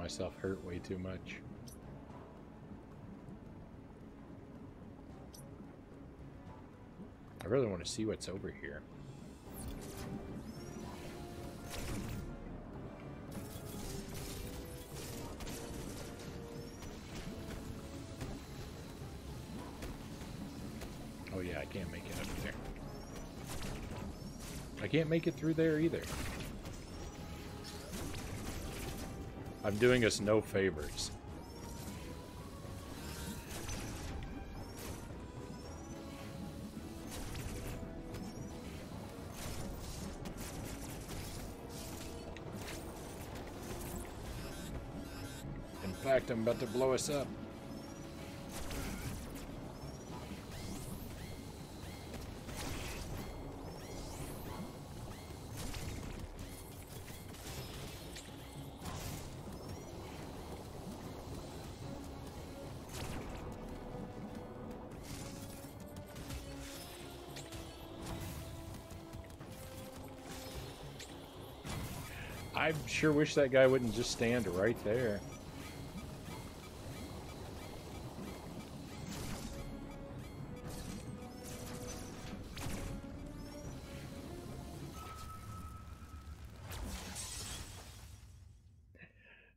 Myself hurt way too much. I really want to see what's over here. Oh yeah, I can't make it up there. I can't make it through there either. I'm doing us no favors. In fact, I'm about to blow us up. Sure wish that guy wouldn't just stand right there.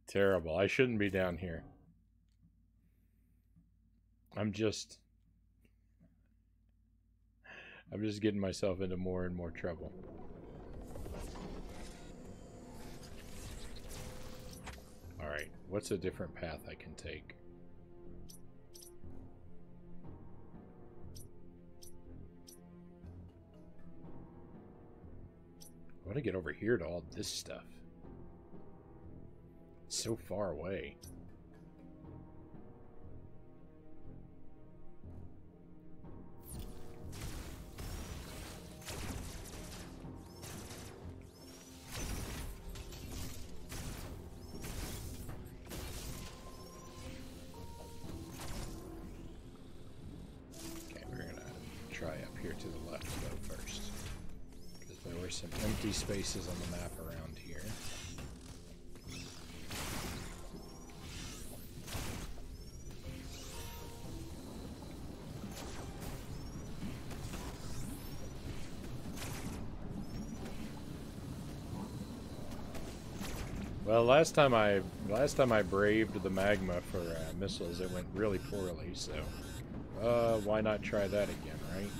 Terrible. I shouldn't be down here. I'm just... I'm just getting myself into more and more trouble. What's a different path I can take? I want to get over here to all this stuff. It's so far away. Spaces on the map around here. Well, last time I last time I braved the magma for uh, missiles, it went really poorly. So Uh, why not try that again, right?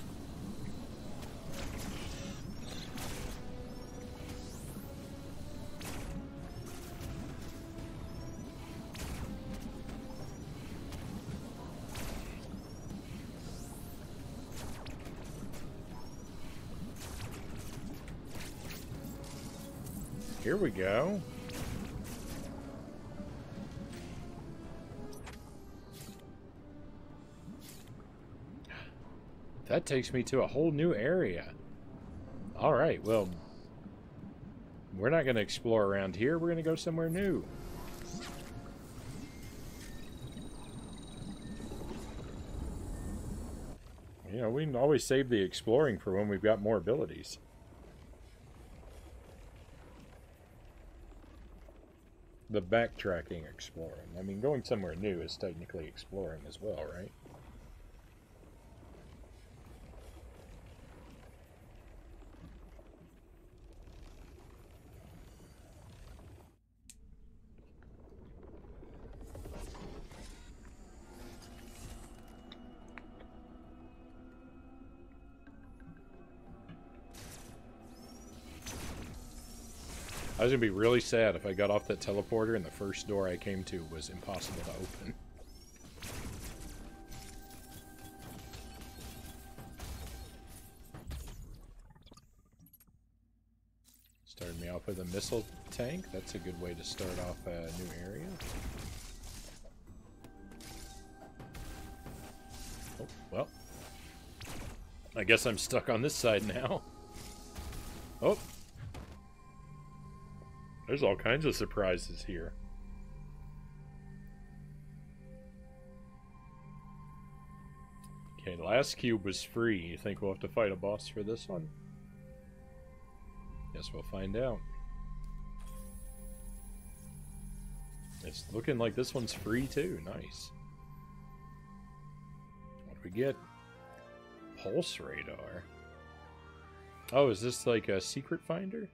Go. That takes me to a whole new area. Alright, well... We're not going to explore around here. We're going to go somewhere new. You know, we can always save the exploring for when we've got more abilities. The backtracking exploring. I mean, going somewhere new is technically exploring as well, right? I was to be really sad if I got off that teleporter and the first door I came to was impossible to open. Started me off with a missile tank. That's a good way to start off a new area. Oh, well. I guess I'm stuck on this side now. Oh, there's all kinds of surprises here. Okay, last cube was free. You think we'll have to fight a boss for this one? Guess we'll find out. It's looking like this one's free too. Nice. What do we get? Pulse radar. Oh, is this like a secret finder?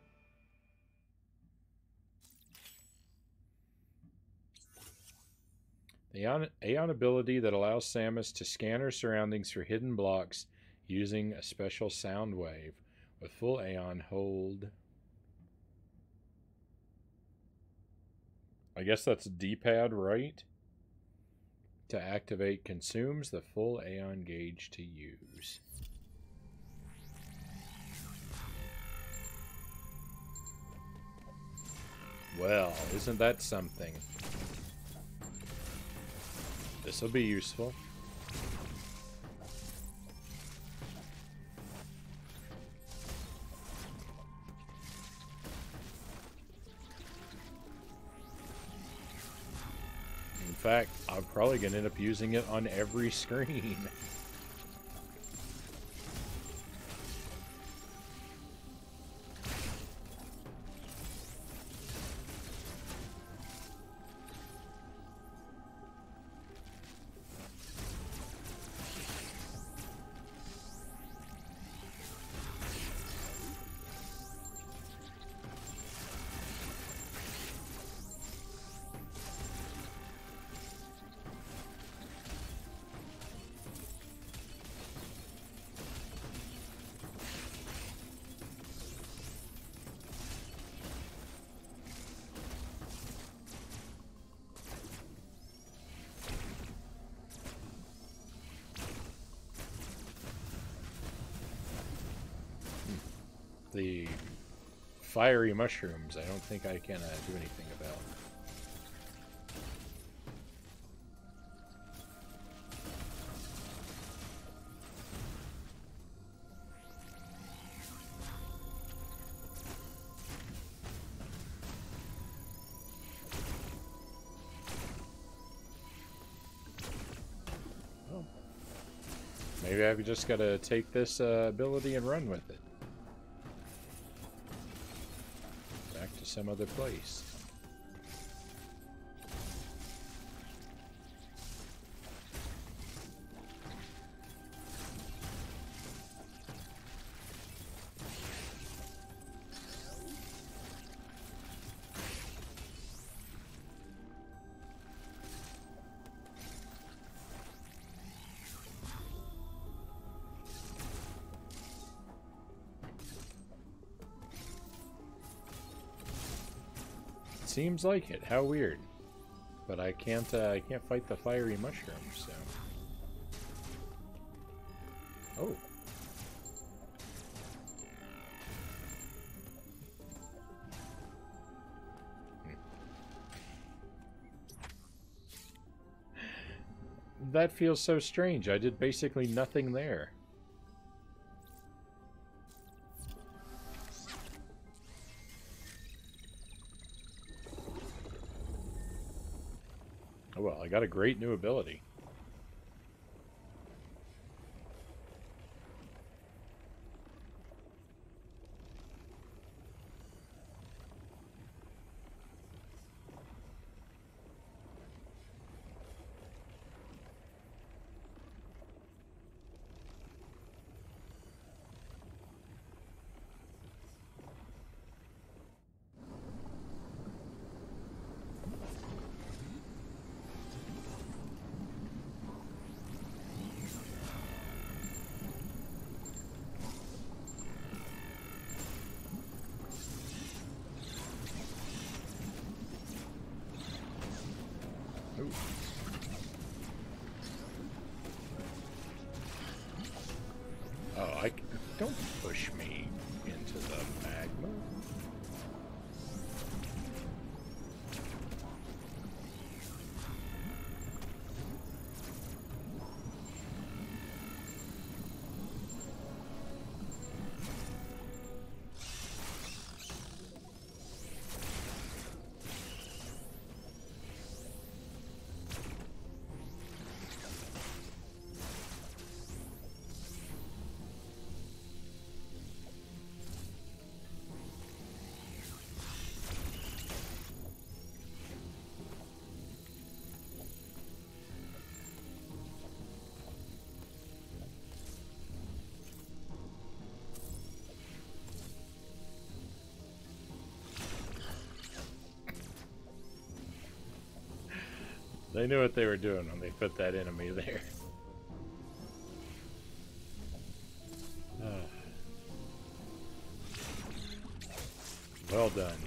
Aeon, Aeon ability that allows Samus to scan her surroundings for hidden blocks using a special sound wave. With full Aeon hold. I guess that's D-pad, right? To activate consumes the full Aeon gauge to use. Well, isn't that something? This will be useful. In fact, I'm probably going to end up using it on every <laughs> screen. The fiery mushrooms, I don't think I can uh, do anything about. Maybe I've just got to take this uh, ability and run with it. Some other place. Seems like it. How weird. But I can't uh, I can't fight the fiery mushrooms, so. Oh. Hmm. That feels so strange. I did basically nothing there. Got a great new ability. They knew what they were doing when they put that enemy there. <sighs> well done.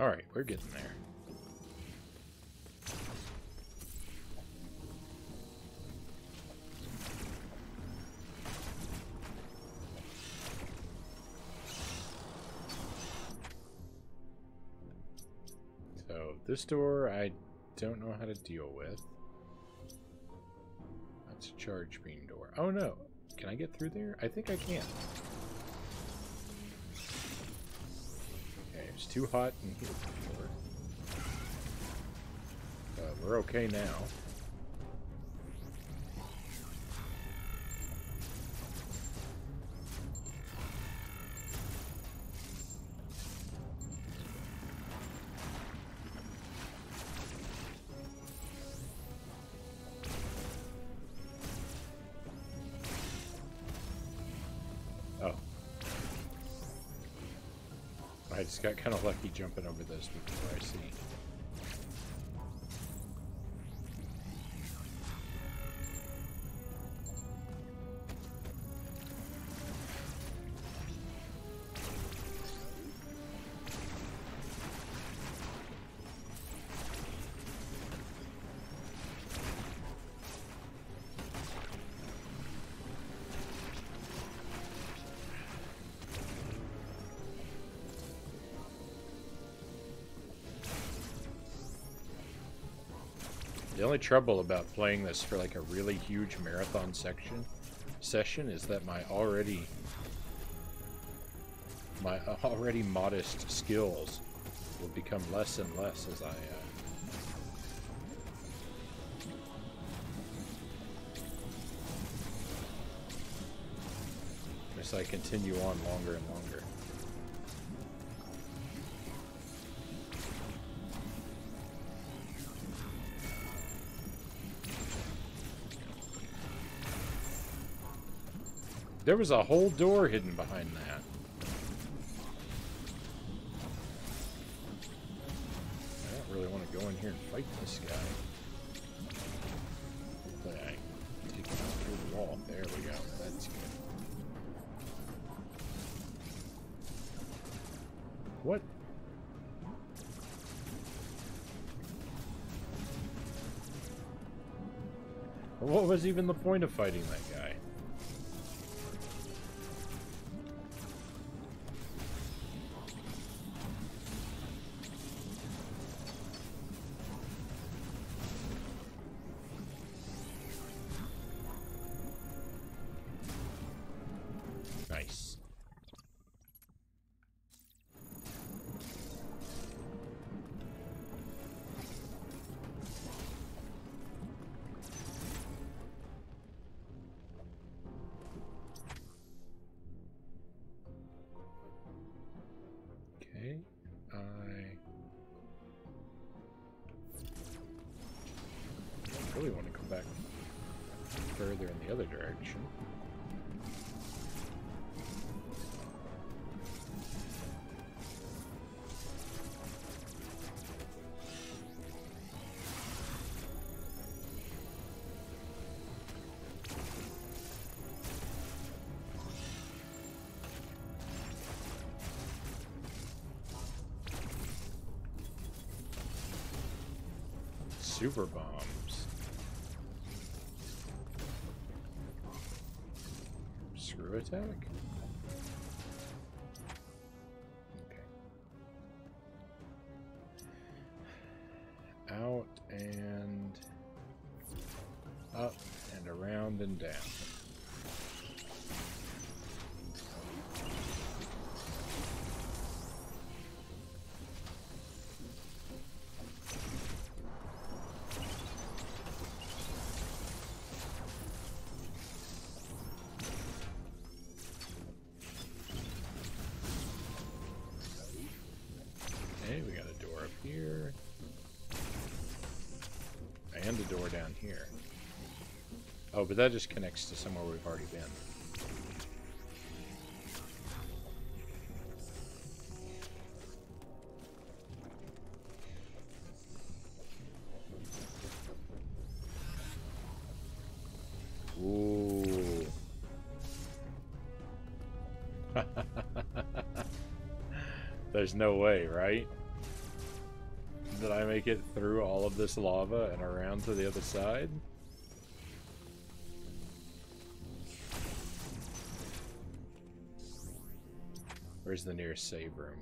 Alright, we're getting there. So, this door I don't know how to deal with. That's a charge beam door. Oh no! Can I get through there? I think I can. Too hot in here before. Uh, we're okay now. Those before I see. The only trouble about playing this for like a really huge marathon section session is that my already my <laughs> already modest skills will become less and less as I uh, as I continue on longer and longer. There was a whole door hidden behind that. I don't really want to go in here and fight this guy. Hopefully I take him through the wall. There we go. That's good. What? What was even the point of fighting that really want to go back further in the other direction. Attack? Okay. Out and up and around and down. Door down here. Oh, but that just connects to somewhere we've already been. Ooh. <laughs> There's no way, right? Did I make it through all of this lava and around to the other side? Where's the nearest save room?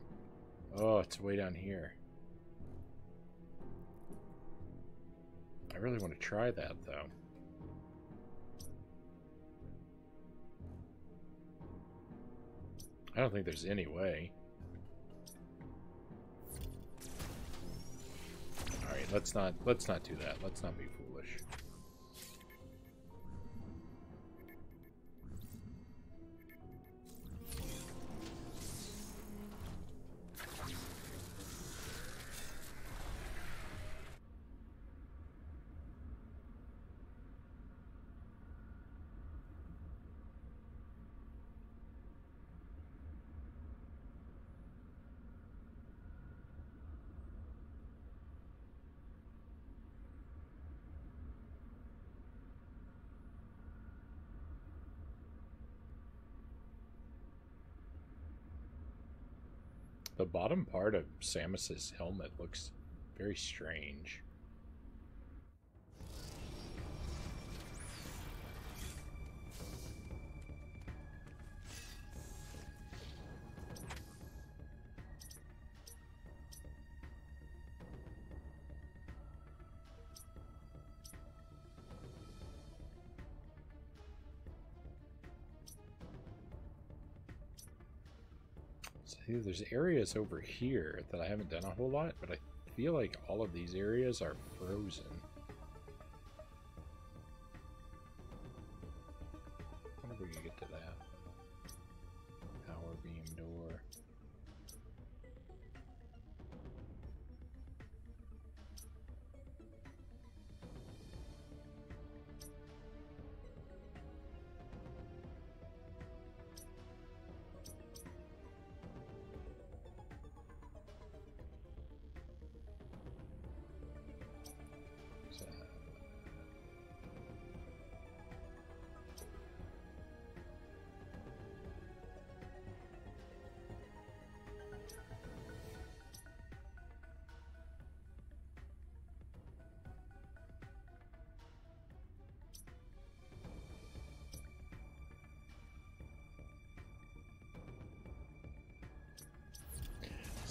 Oh, it's way down here. I really want to try that, though. I don't think there's any way. Let's not let's not do that. Let's not be foolish. Bottom part of Samus's helmet looks very strange. There's areas over here that I haven't done a whole lot, but I feel like all of these areas are frozen.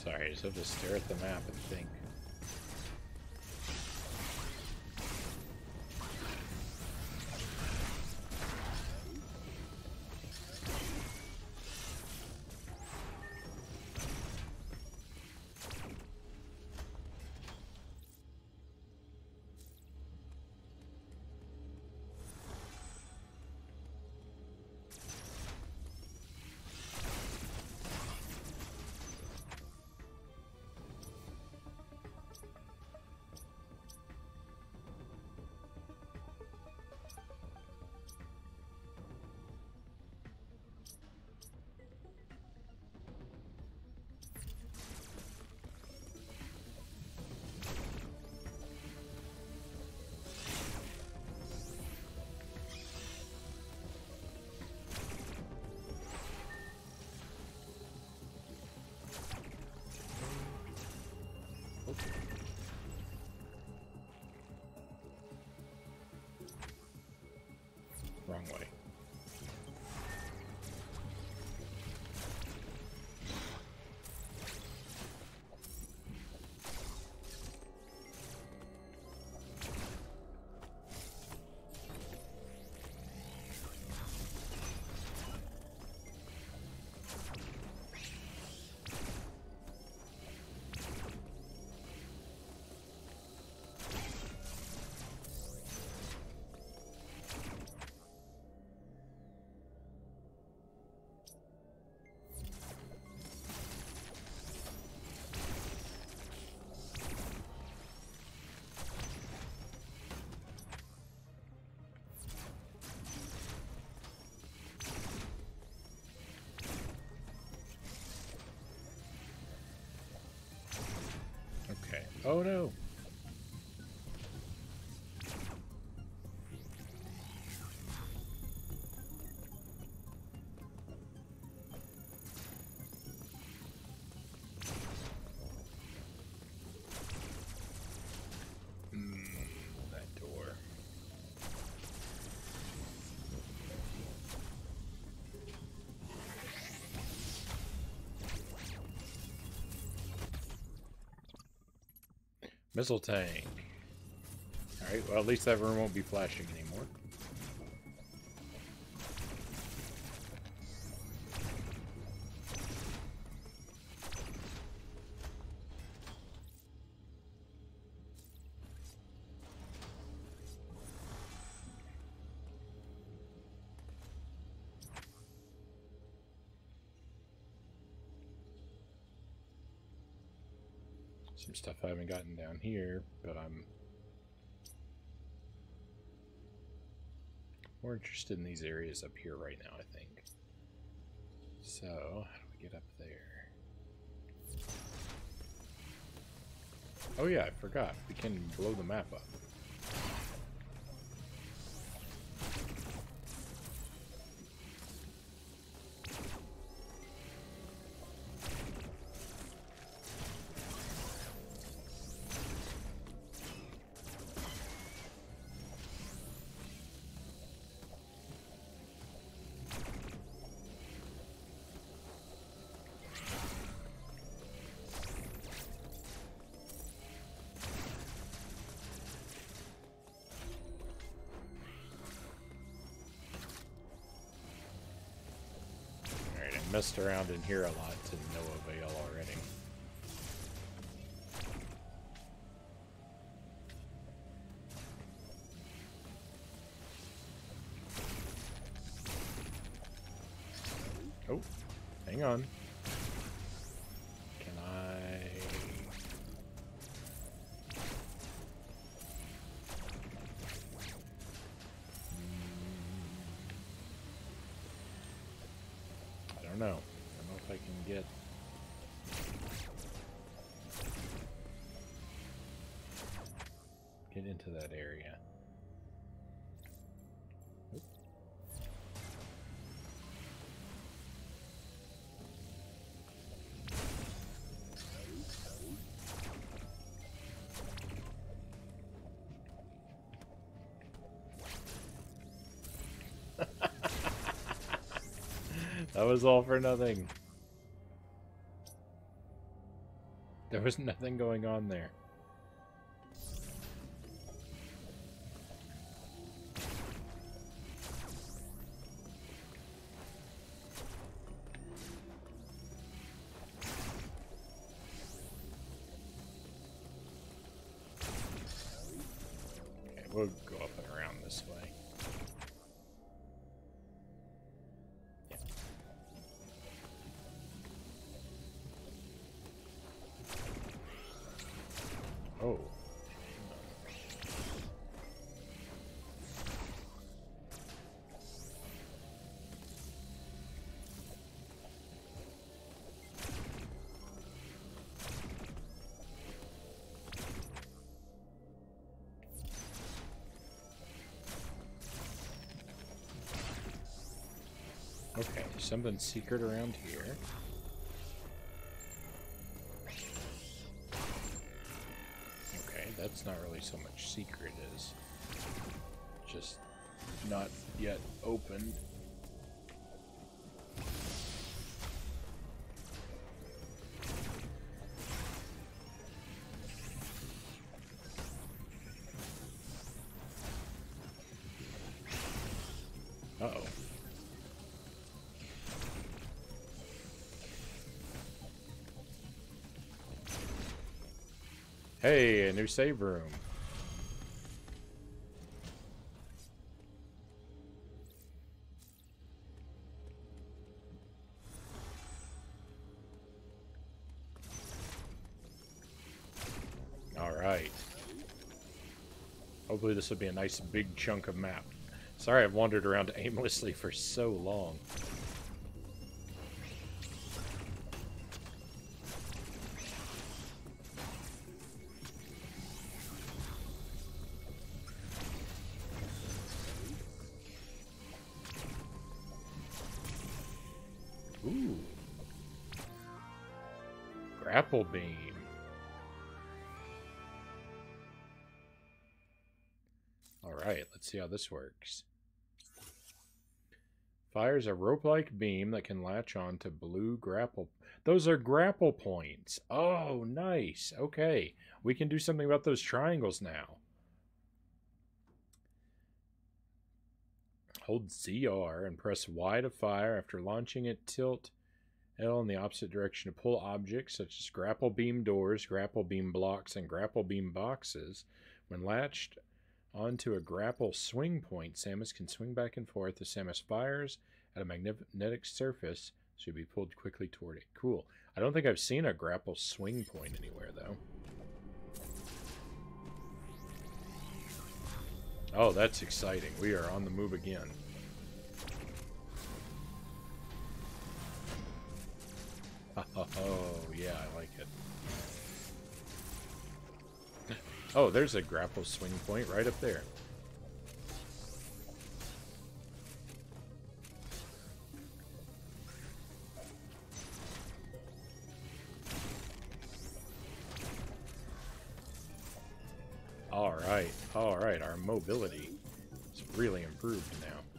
Sorry, I just have to stare at the map and think. Okay. Oh no. Missile tank. Alright, well at least that room won't be flashing here, but I'm more interested in these areas up here right now, I think. So, how do we get up there? Oh yeah, I forgot. We can blow the map up. Messed around in here a lot to no avail already. Was all for nothing. There was nothing going on there. Okay, something secret around here. Okay, that's not really so much secret as just not yet opened. Hey, a new save room. All right. Hopefully this will be a nice big chunk of map. Sorry I've wandered around <laughs> aimlessly for so long. How this works. Fires a rope-like beam that can latch on to blue grapple. Those are grapple points. Oh, nice. Okay, we can do something about those triangles now. Hold ZR and press Y to fire. After launching it, tilt L in the opposite direction to pull objects such as grapple beam doors, grapple beam blocks, and grapple beam boxes. When latched onto a grapple swing point, Samus can swing back and forth as Samus fires at a magnetic surface. so you'll be pulled quickly toward it. Cool. I don't think I've seen a grapple swing point anywhere, though. Oh, that's exciting. We are on the move again. Oh, there's a grapple swing point right up there. All right, all right, our mobility is really improved now.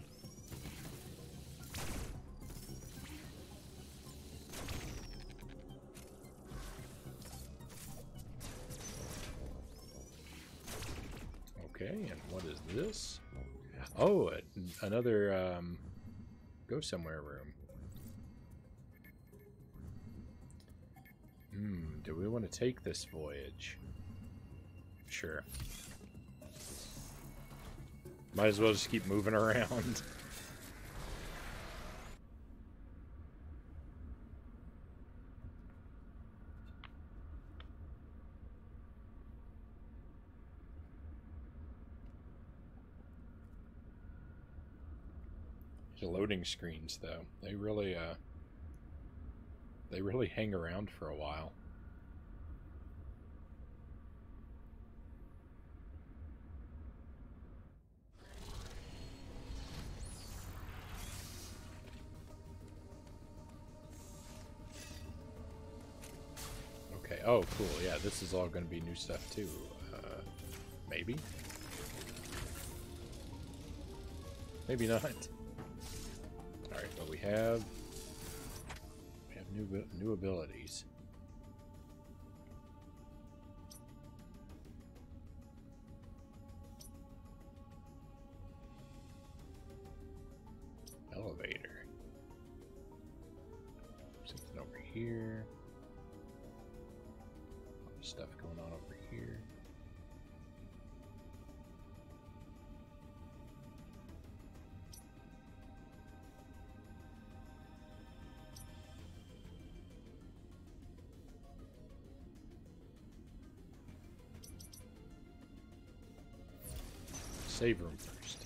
Go somewhere room. Hmm, do we want to take this voyage? Sure. Might as well just keep moving <laughs> around. The loading screens, though, they really, uh, they really hang around for a while. Okay, oh cool, yeah, this is all going to be new stuff too. Uh, maybe? Maybe not. Alright, but we have we have new new abilities. Save room first.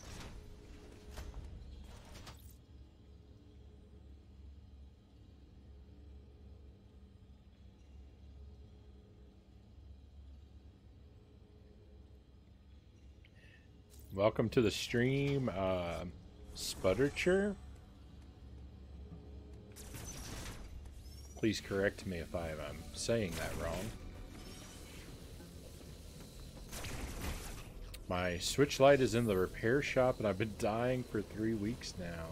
Welcome to the stream, uh, Sputtercher. Please correct me if I am saying that wrong. My switch light is in the repair shop and I've been dying for three weeks now.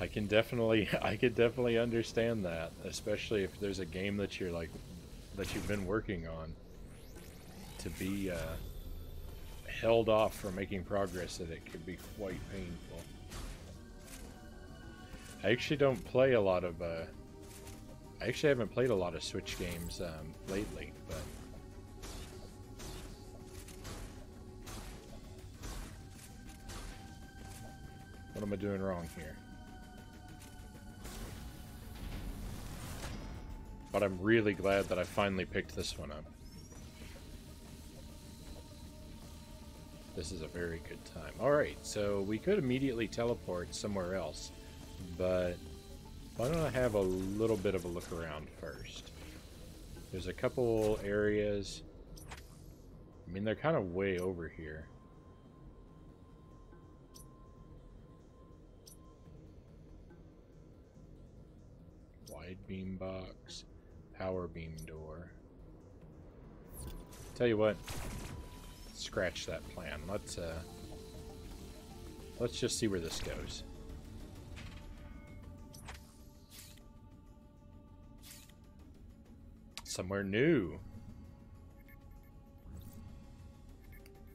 I can definitely, <laughs> I could definitely understand that, especially if there's a game that you're like, that you've been working on, to be uh, held off from making progress that it could be quite painful. I actually don't play a lot of, uh, I actually haven't played a lot of Switch games um, lately, but what am I doing wrong here? But I'm really glad that I finally picked this one up. This is a very good time. Alright, so we could immediately teleport somewhere else, but why don't I have a little bit of a look around first? There's a couple areas. I mean, they're kind of way over here. Wide beam box power beam door. Tell you what, scratch that plan. Let's uh, let's just see where this goes. Somewhere new.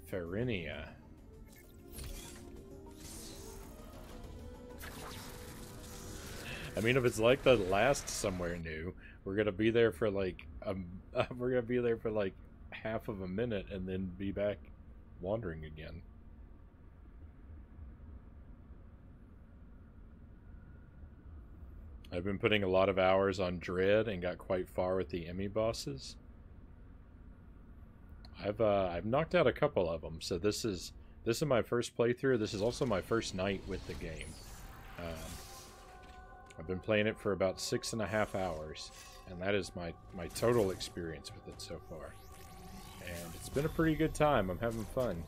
Ferenia. I mean, if it's like the last somewhere new, we're gonna be there for like um, <laughs> we're gonna be there for like half of a minute and then be back wandering again. I've been putting a lot of hours on Dread and got quite far with the EMMI bosses. I've uh, I've knocked out a couple of them, so this is this is my first playthrough. This is also my first night with the game. Um, I've been playing it for about six and a half hours and that is my my total experience with it so far. And it's been a pretty good time. I'm having fun.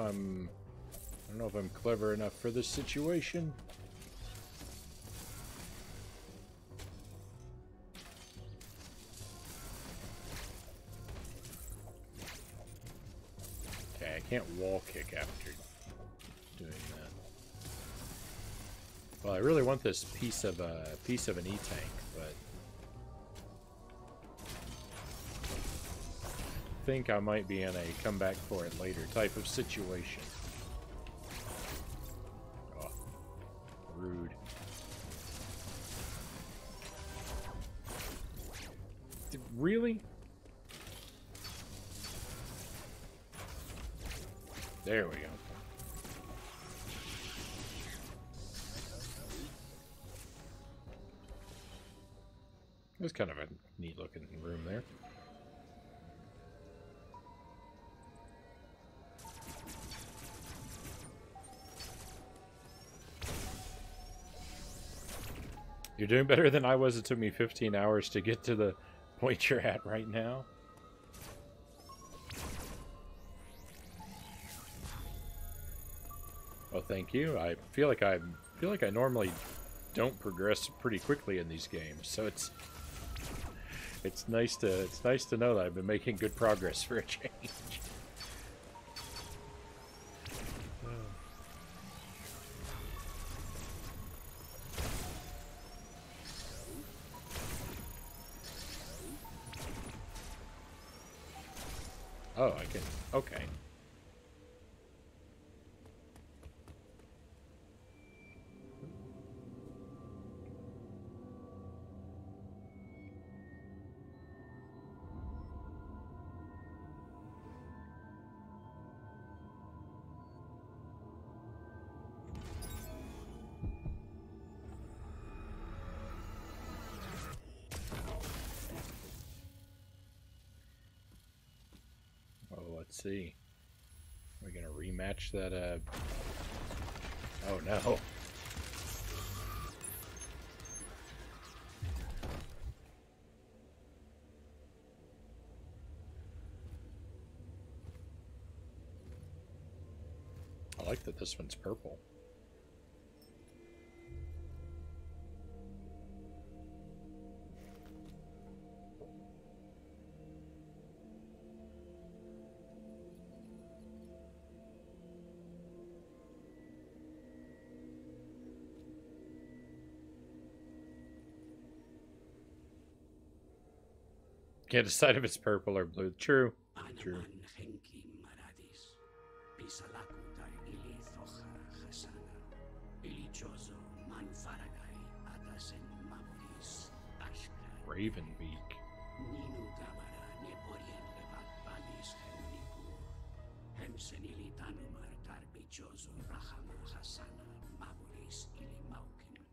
I'm I don't know if I'm clever enough for this situation. Okay, I can't wall kick after doing that. Well, I really want this piece of a piece of an E-tank, think I might be in a come back for it later type of situation. Doing better than I was. It took me 15 hours to get to the point you're at right now. Oh, thank you. I feel like I feel like I normally don't progress pretty quickly in these games, so it's it's nice to it's nice to know that I've been making good progress for a change. Let's see. We're gonna rematch that, uh... Oh, no. I like that this one's purple. Can't decide if it's purple or blue. True. True. Ravenbeak.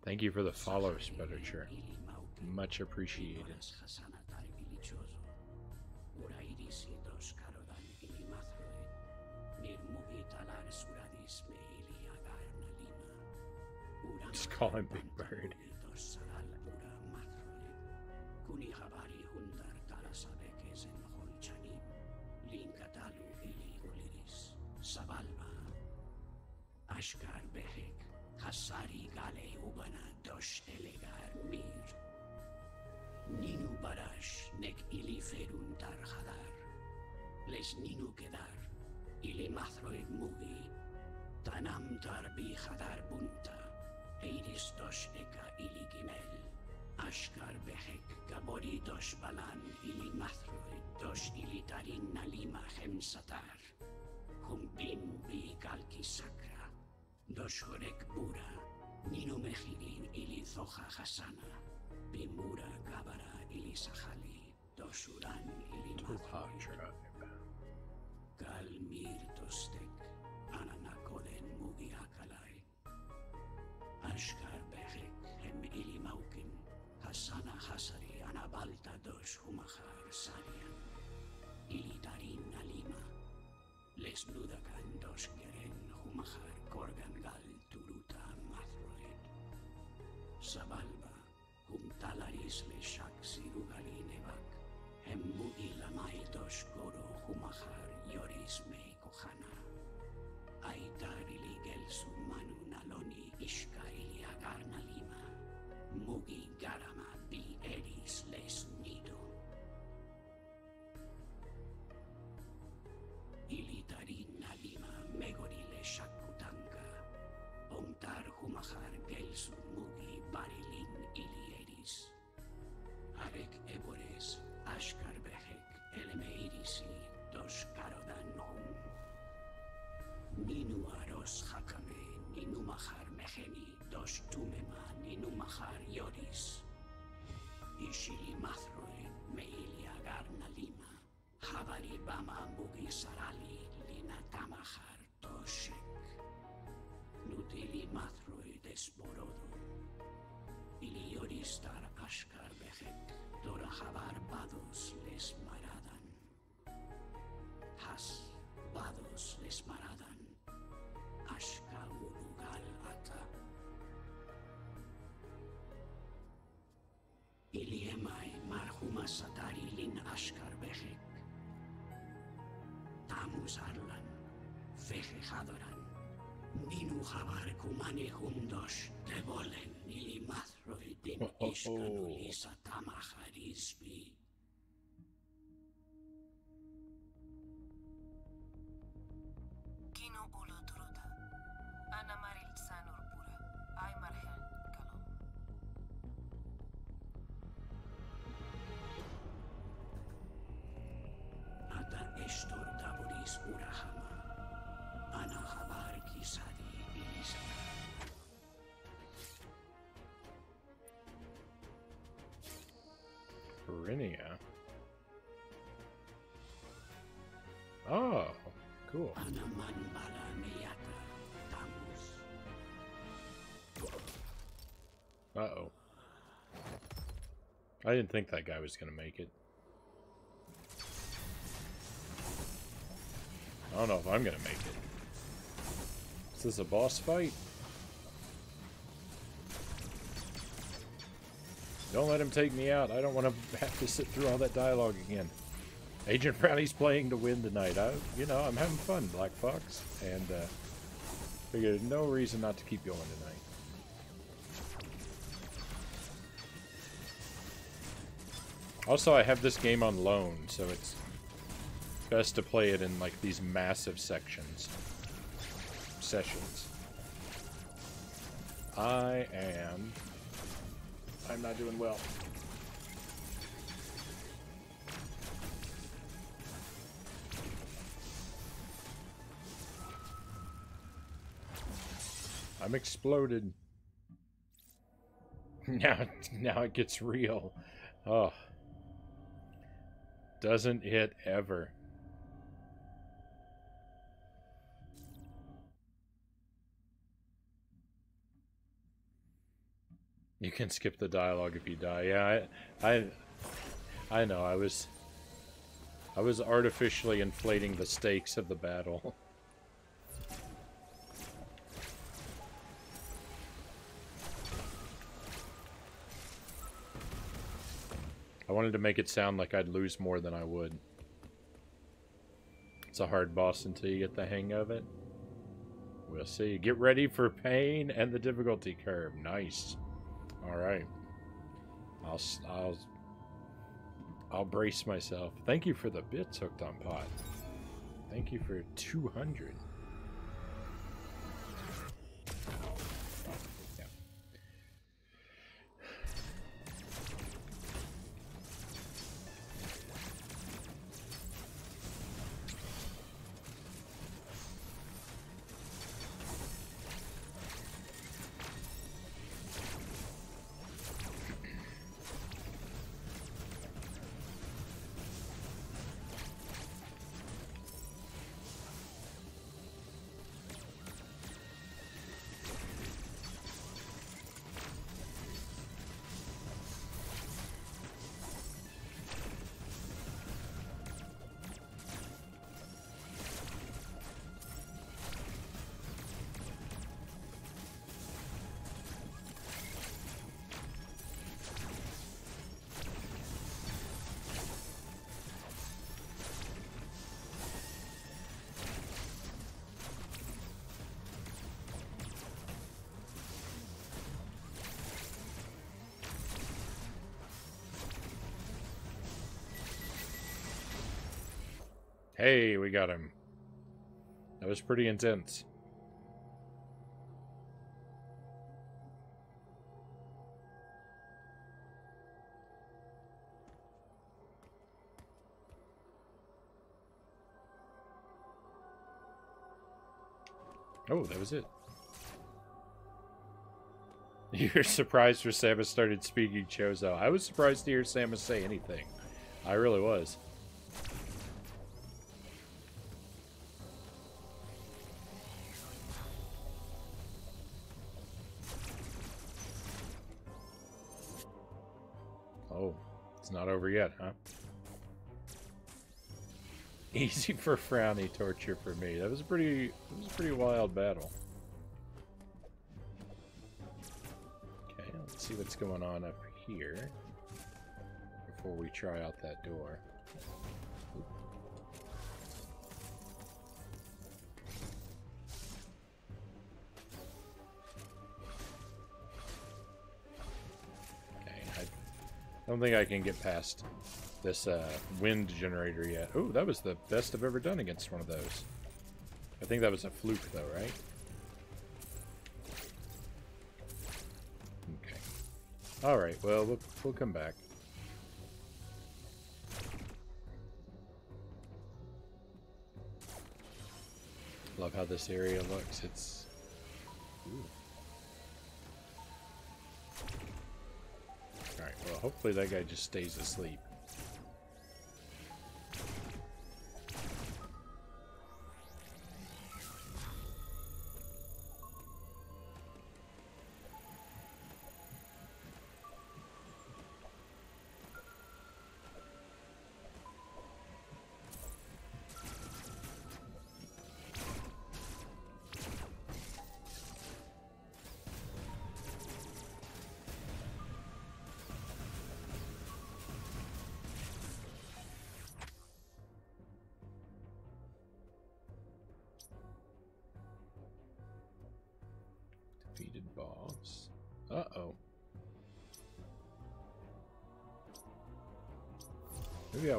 Thank you for the follow, Spediture. Much appreciated. Just call him Big Bird. اشکر بهک حساری گله او بنا داشته لگر میر نینو برش نک ایلی فرون در خدر لس نینو کدر ایلی محروی موگی تنم در بی خدر بونتر قیرستاش اکا ایلی گیمل اشکار بهک حک گبوری داش بلان ایلی مطروه داش ایلی دارین نلیما خم ستار کم بیم بی گلکی سکرا داش خورک بورا نینو مخیرین ایلی زوخا خسانا بی مورا گبرا ایلی سخالی داش اوران ایلی مطروه گل میر دوسته Ashkar Behek, Emili Maukin, Hasari, Anabalta Dosh Humahar Sarian, Ilitarin Alima, Lesnuda Asadariling Ashkar Behek. Tamus Arlan, Veje Hadoran, Ninu Habar Kumane Hundosh, Ferenia. Oh, cool. Uh-oh. I didn't think that guy was going to make it. I don't know if I'm going to make it. Is this a boss fight? Don't let him take me out. I don't want to have to sit through all that dialogue again. Agent Frownie's playing to win tonight. I, you know, I'm having fun, Black Fox, and uh, figured no reason not to keep going tonight. Also, I have this game on loan, so it's best to play it in like these massive sections. Sessions. I am. I'm not doing well. I'm exploded. <laughs> Now, now it gets real. Oh. Doesn't it ever? You can skip the dialogue if you die. Yeah, I, I, I know. I was, I was artificially inflating the stakes of the battle. <laughs> I wanted to make it sound like I'd lose more than I would. It's a hard boss until you get the hang of it. We'll see. Get ready for pain and the difficulty curve. Nice. All right. I'll I'll I'll brace myself. Thank you for the bits hooked on pot. Thank you for 200. Hey, we got him. That was pretty intense. Oh, that was it. <laughs> You're surprised for Samus started speaking Chozo. I was surprised to hear Samus say anything. I really was. Oh, it's not over yet, huh? <laughs> Easy for Frownie, torture for me. That was a pretty, that was a pretty wild battle. Okay, let's see what's going on up here before we try out that door. I don't think I can get past this uh, wind generator yet. Oh, that was the best I've ever done against one of those. I think that was a fluke, though, right? Okay. All right. Well, we'll we'll come back. Love how this area looks. It's. Ooh. Well, hopefully that guy just stays asleep.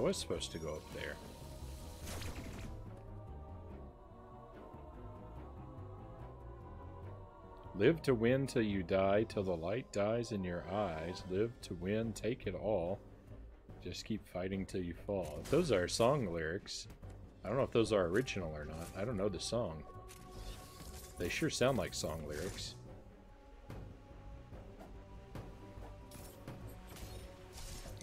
Was supposed to go up there. Live to win till you die, till the light dies in your eyes. Live to win, take it all. Just keep fighting till you fall. If those are song lyrics, I don't know if those are original or not. I don't know the song. They sure sound like song lyrics.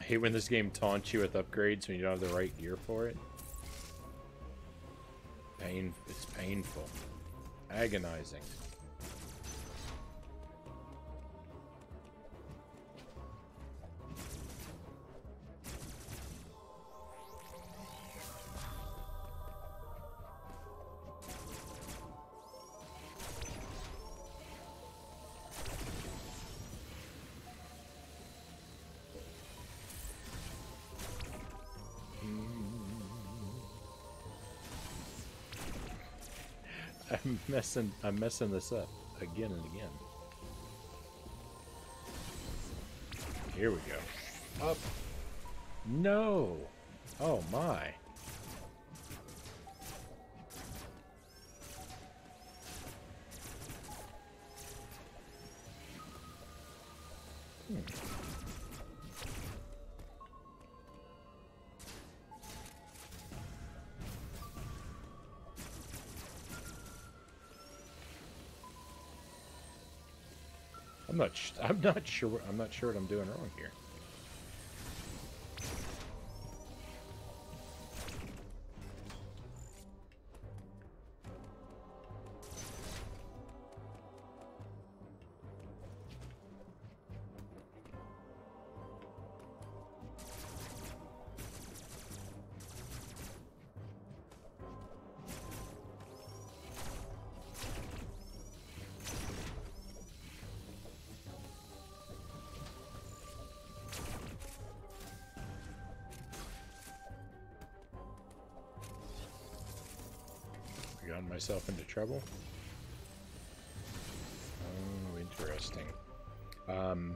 Hate when this game taunts you with upgrades when you don't have the right gear for it. Pain, it's painful. Agonizing. Messing I'm messing this up again and again. Here we go. Up. No. Oh my. Not. I'm not sure. I'm not sure what I'm doing wrong here. Gotten myself into trouble. Oh, interesting. Um,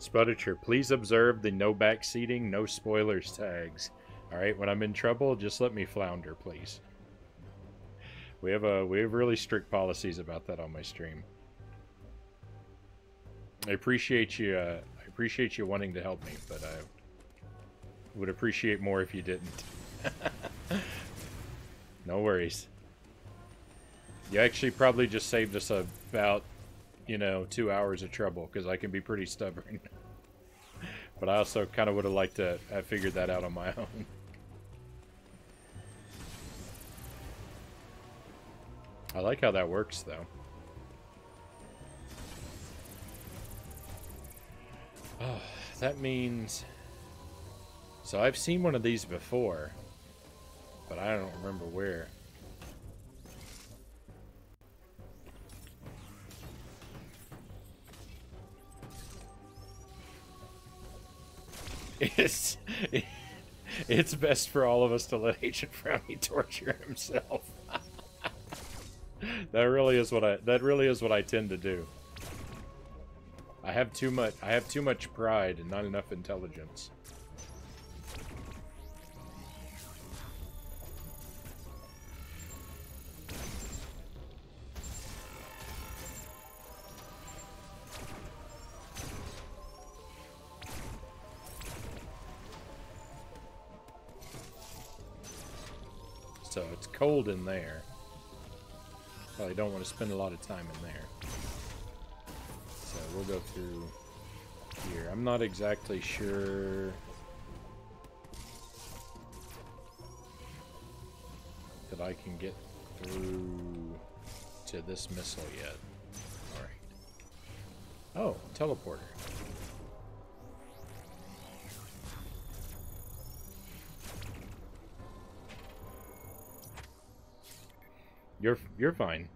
Spuditure, please observe the no backseating, no spoilers tags. Alright, when I'm in trouble, just let me flounder, please. We have a we have really strict policies about that on my stream. I appreciate you uh, I appreciate you wanting to help me, but I would appreciate more if you didn't. <laughs> no worries. You actually probably just saved us about, you know, two hours of trouble, because I can be pretty stubborn. <laughs> but I also kind of would have liked to have figured that out on my <laughs> own. I like how that works, though. Oh, that means... So I've seen one of these before, but I don't remember where. It's it's best for all of us to let Agent Frownie torture himself. that really is what I that really is what I tend to do. I have too much I have too much pride and not enough intelligence. Cold in there. Probably don't want to spend a lot of time in there. So we'll go through here. I'm not exactly sure... that I can get through to this missile yet. Alright. Oh, teleporter. You're you're fine.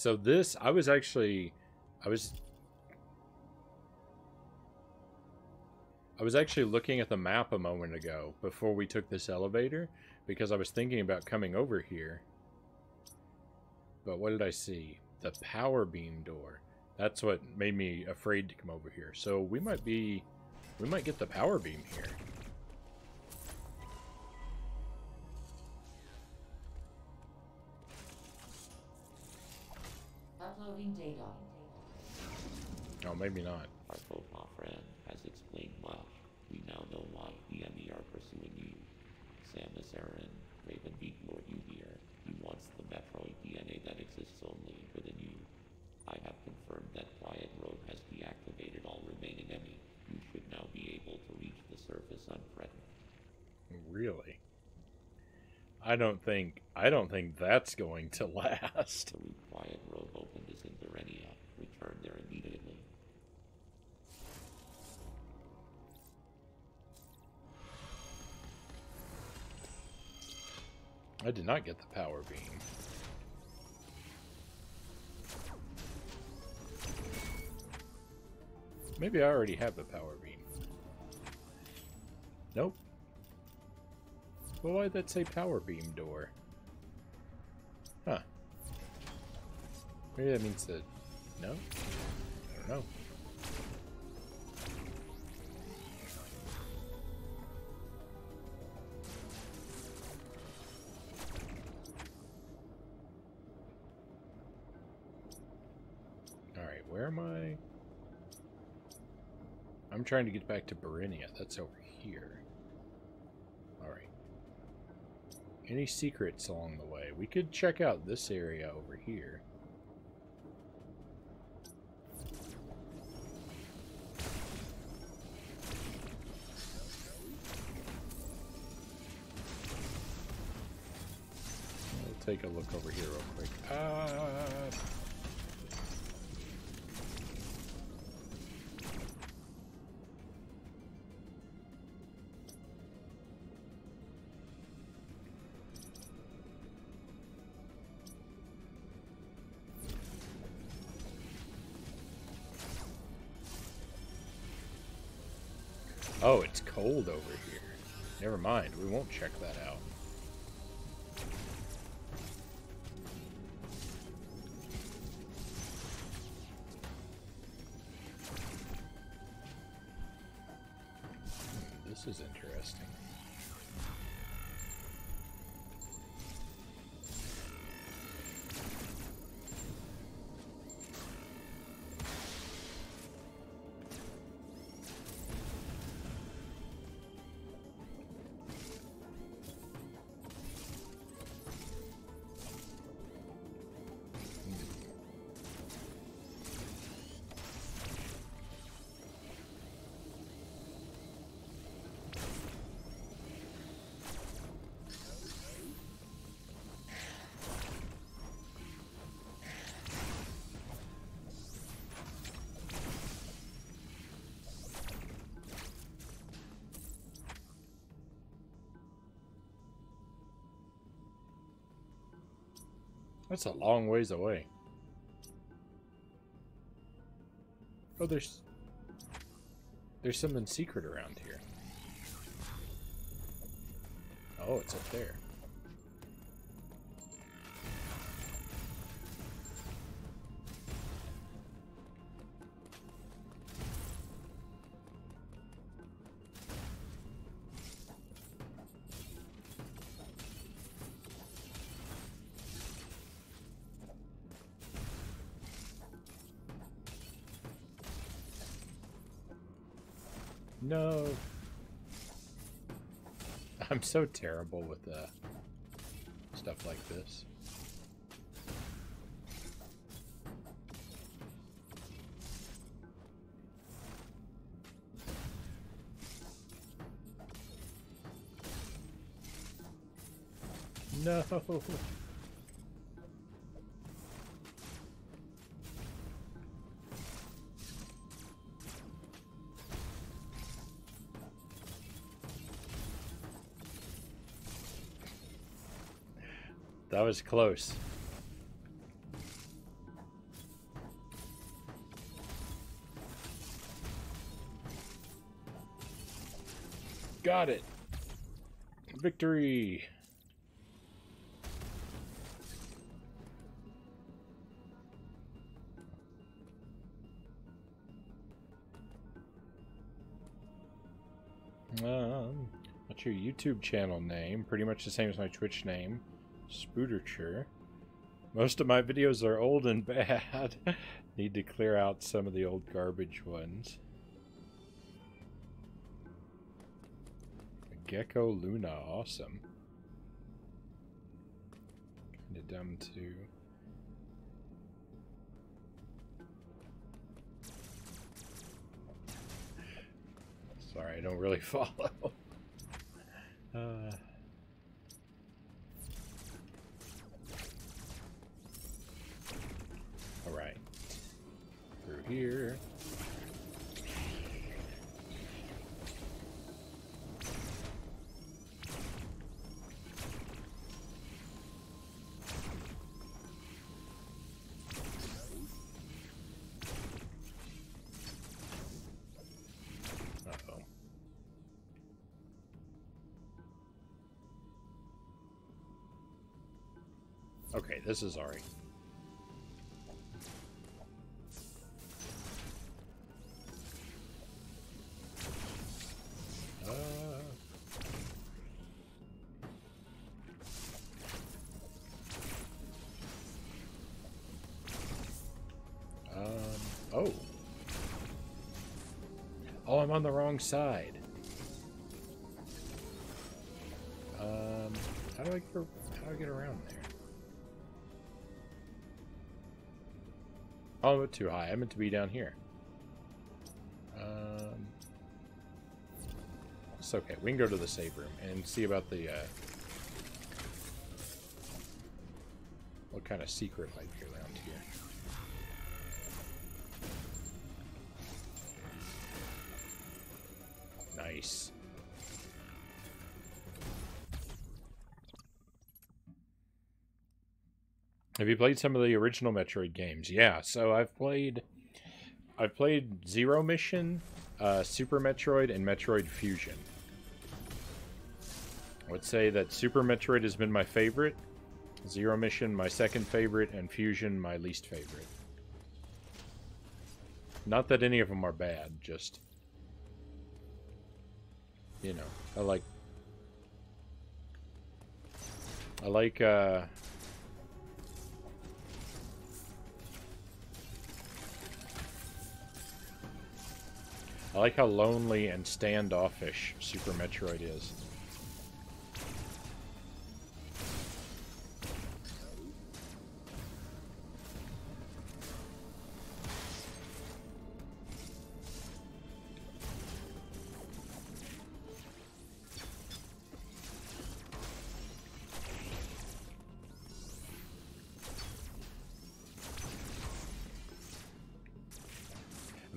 So this, I was actually, I was, I was actually looking at the map a moment ago before we took this elevator because I was thinking about coming over here. But what did I see? The power beam door. That's what made me afraid to come over here. So we might be, we might get the power beam here. Uploading data. Oh, maybe not. Our profile friend has explained why. We now know why the EMMI are pursuing you. Samus Aran, Raven Beak lured you here. He wants the Metroid DNA that exists only within you. I have confirmed that Quiet Robe has deactivated all remaining EMMI. You should now be able to reach the surface unthreatened. Really? I don't think I don't think that's going to <laughs> last. The Road opened in there immediately. I did not get the power beam. Maybe I already have the power beam. Nope. Well, why'd that say power beam door? Huh. Maybe that means that... No? I don't know. Alright, where am I? I'm trying to get back to Burenia. That's over here. any secrets along the way. We could check out this area over here. We'll take a look over here real quick. Uh... Oh, it's cold over here. Never mind, we won't check that out. That's a long ways away. Oh, there's... There's something secret around here. Oh, it's up there. I'm so terrible with uh, stuff like this. No. <laughs> was close. Got it. Victory. Um, what's your YouTube channel name? Pretty much the same as my Twitch name. Spooderture. Most of my videos are old and <laughs> bad. Need to clear out some of the old garbage ones. Gecko Luna, awesome. Kinda dumb too. Sorry, I don't really <laughs> follow. Uh, all right, through here. Okay, this is alright. I'm on the wrong side. Um, how do I get, how do I get around there? Oh, I'm too high. I meant to be down here. Um, it's okay. We can go to the save room and see about the, uh... What kind of secret might be around here. Nice. Have you played some of the original Metroid games? Yeah, so I've played I've played Zero Mission, uh, Super Metroid, and Metroid Fusion. I would say that Super Metroid has been my favorite, Zero Mission my second favorite, and Fusion my least favorite. Not that any of them are bad, just you know, I like I like uh I like how lonely and standoffish Super Metroid is.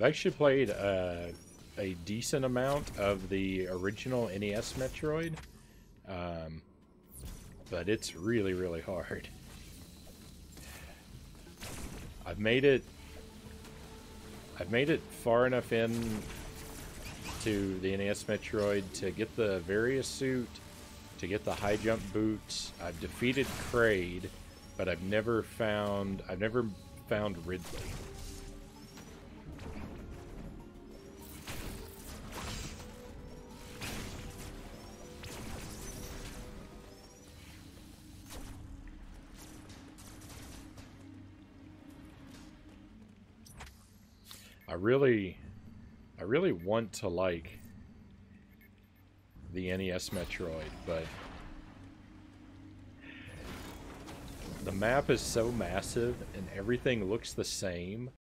Actually played uh, a decent amount of the original NES Metroid, um, but it's really, really hard. I've made it. I've made it far enough in to the NES Metroid to get the Varia suit, to get the high jump boots. I've defeated Kraid, but I've never found. I've never found Ridley. Really, I really want to like the NES Metroid, but the map is so massive and everything looks the same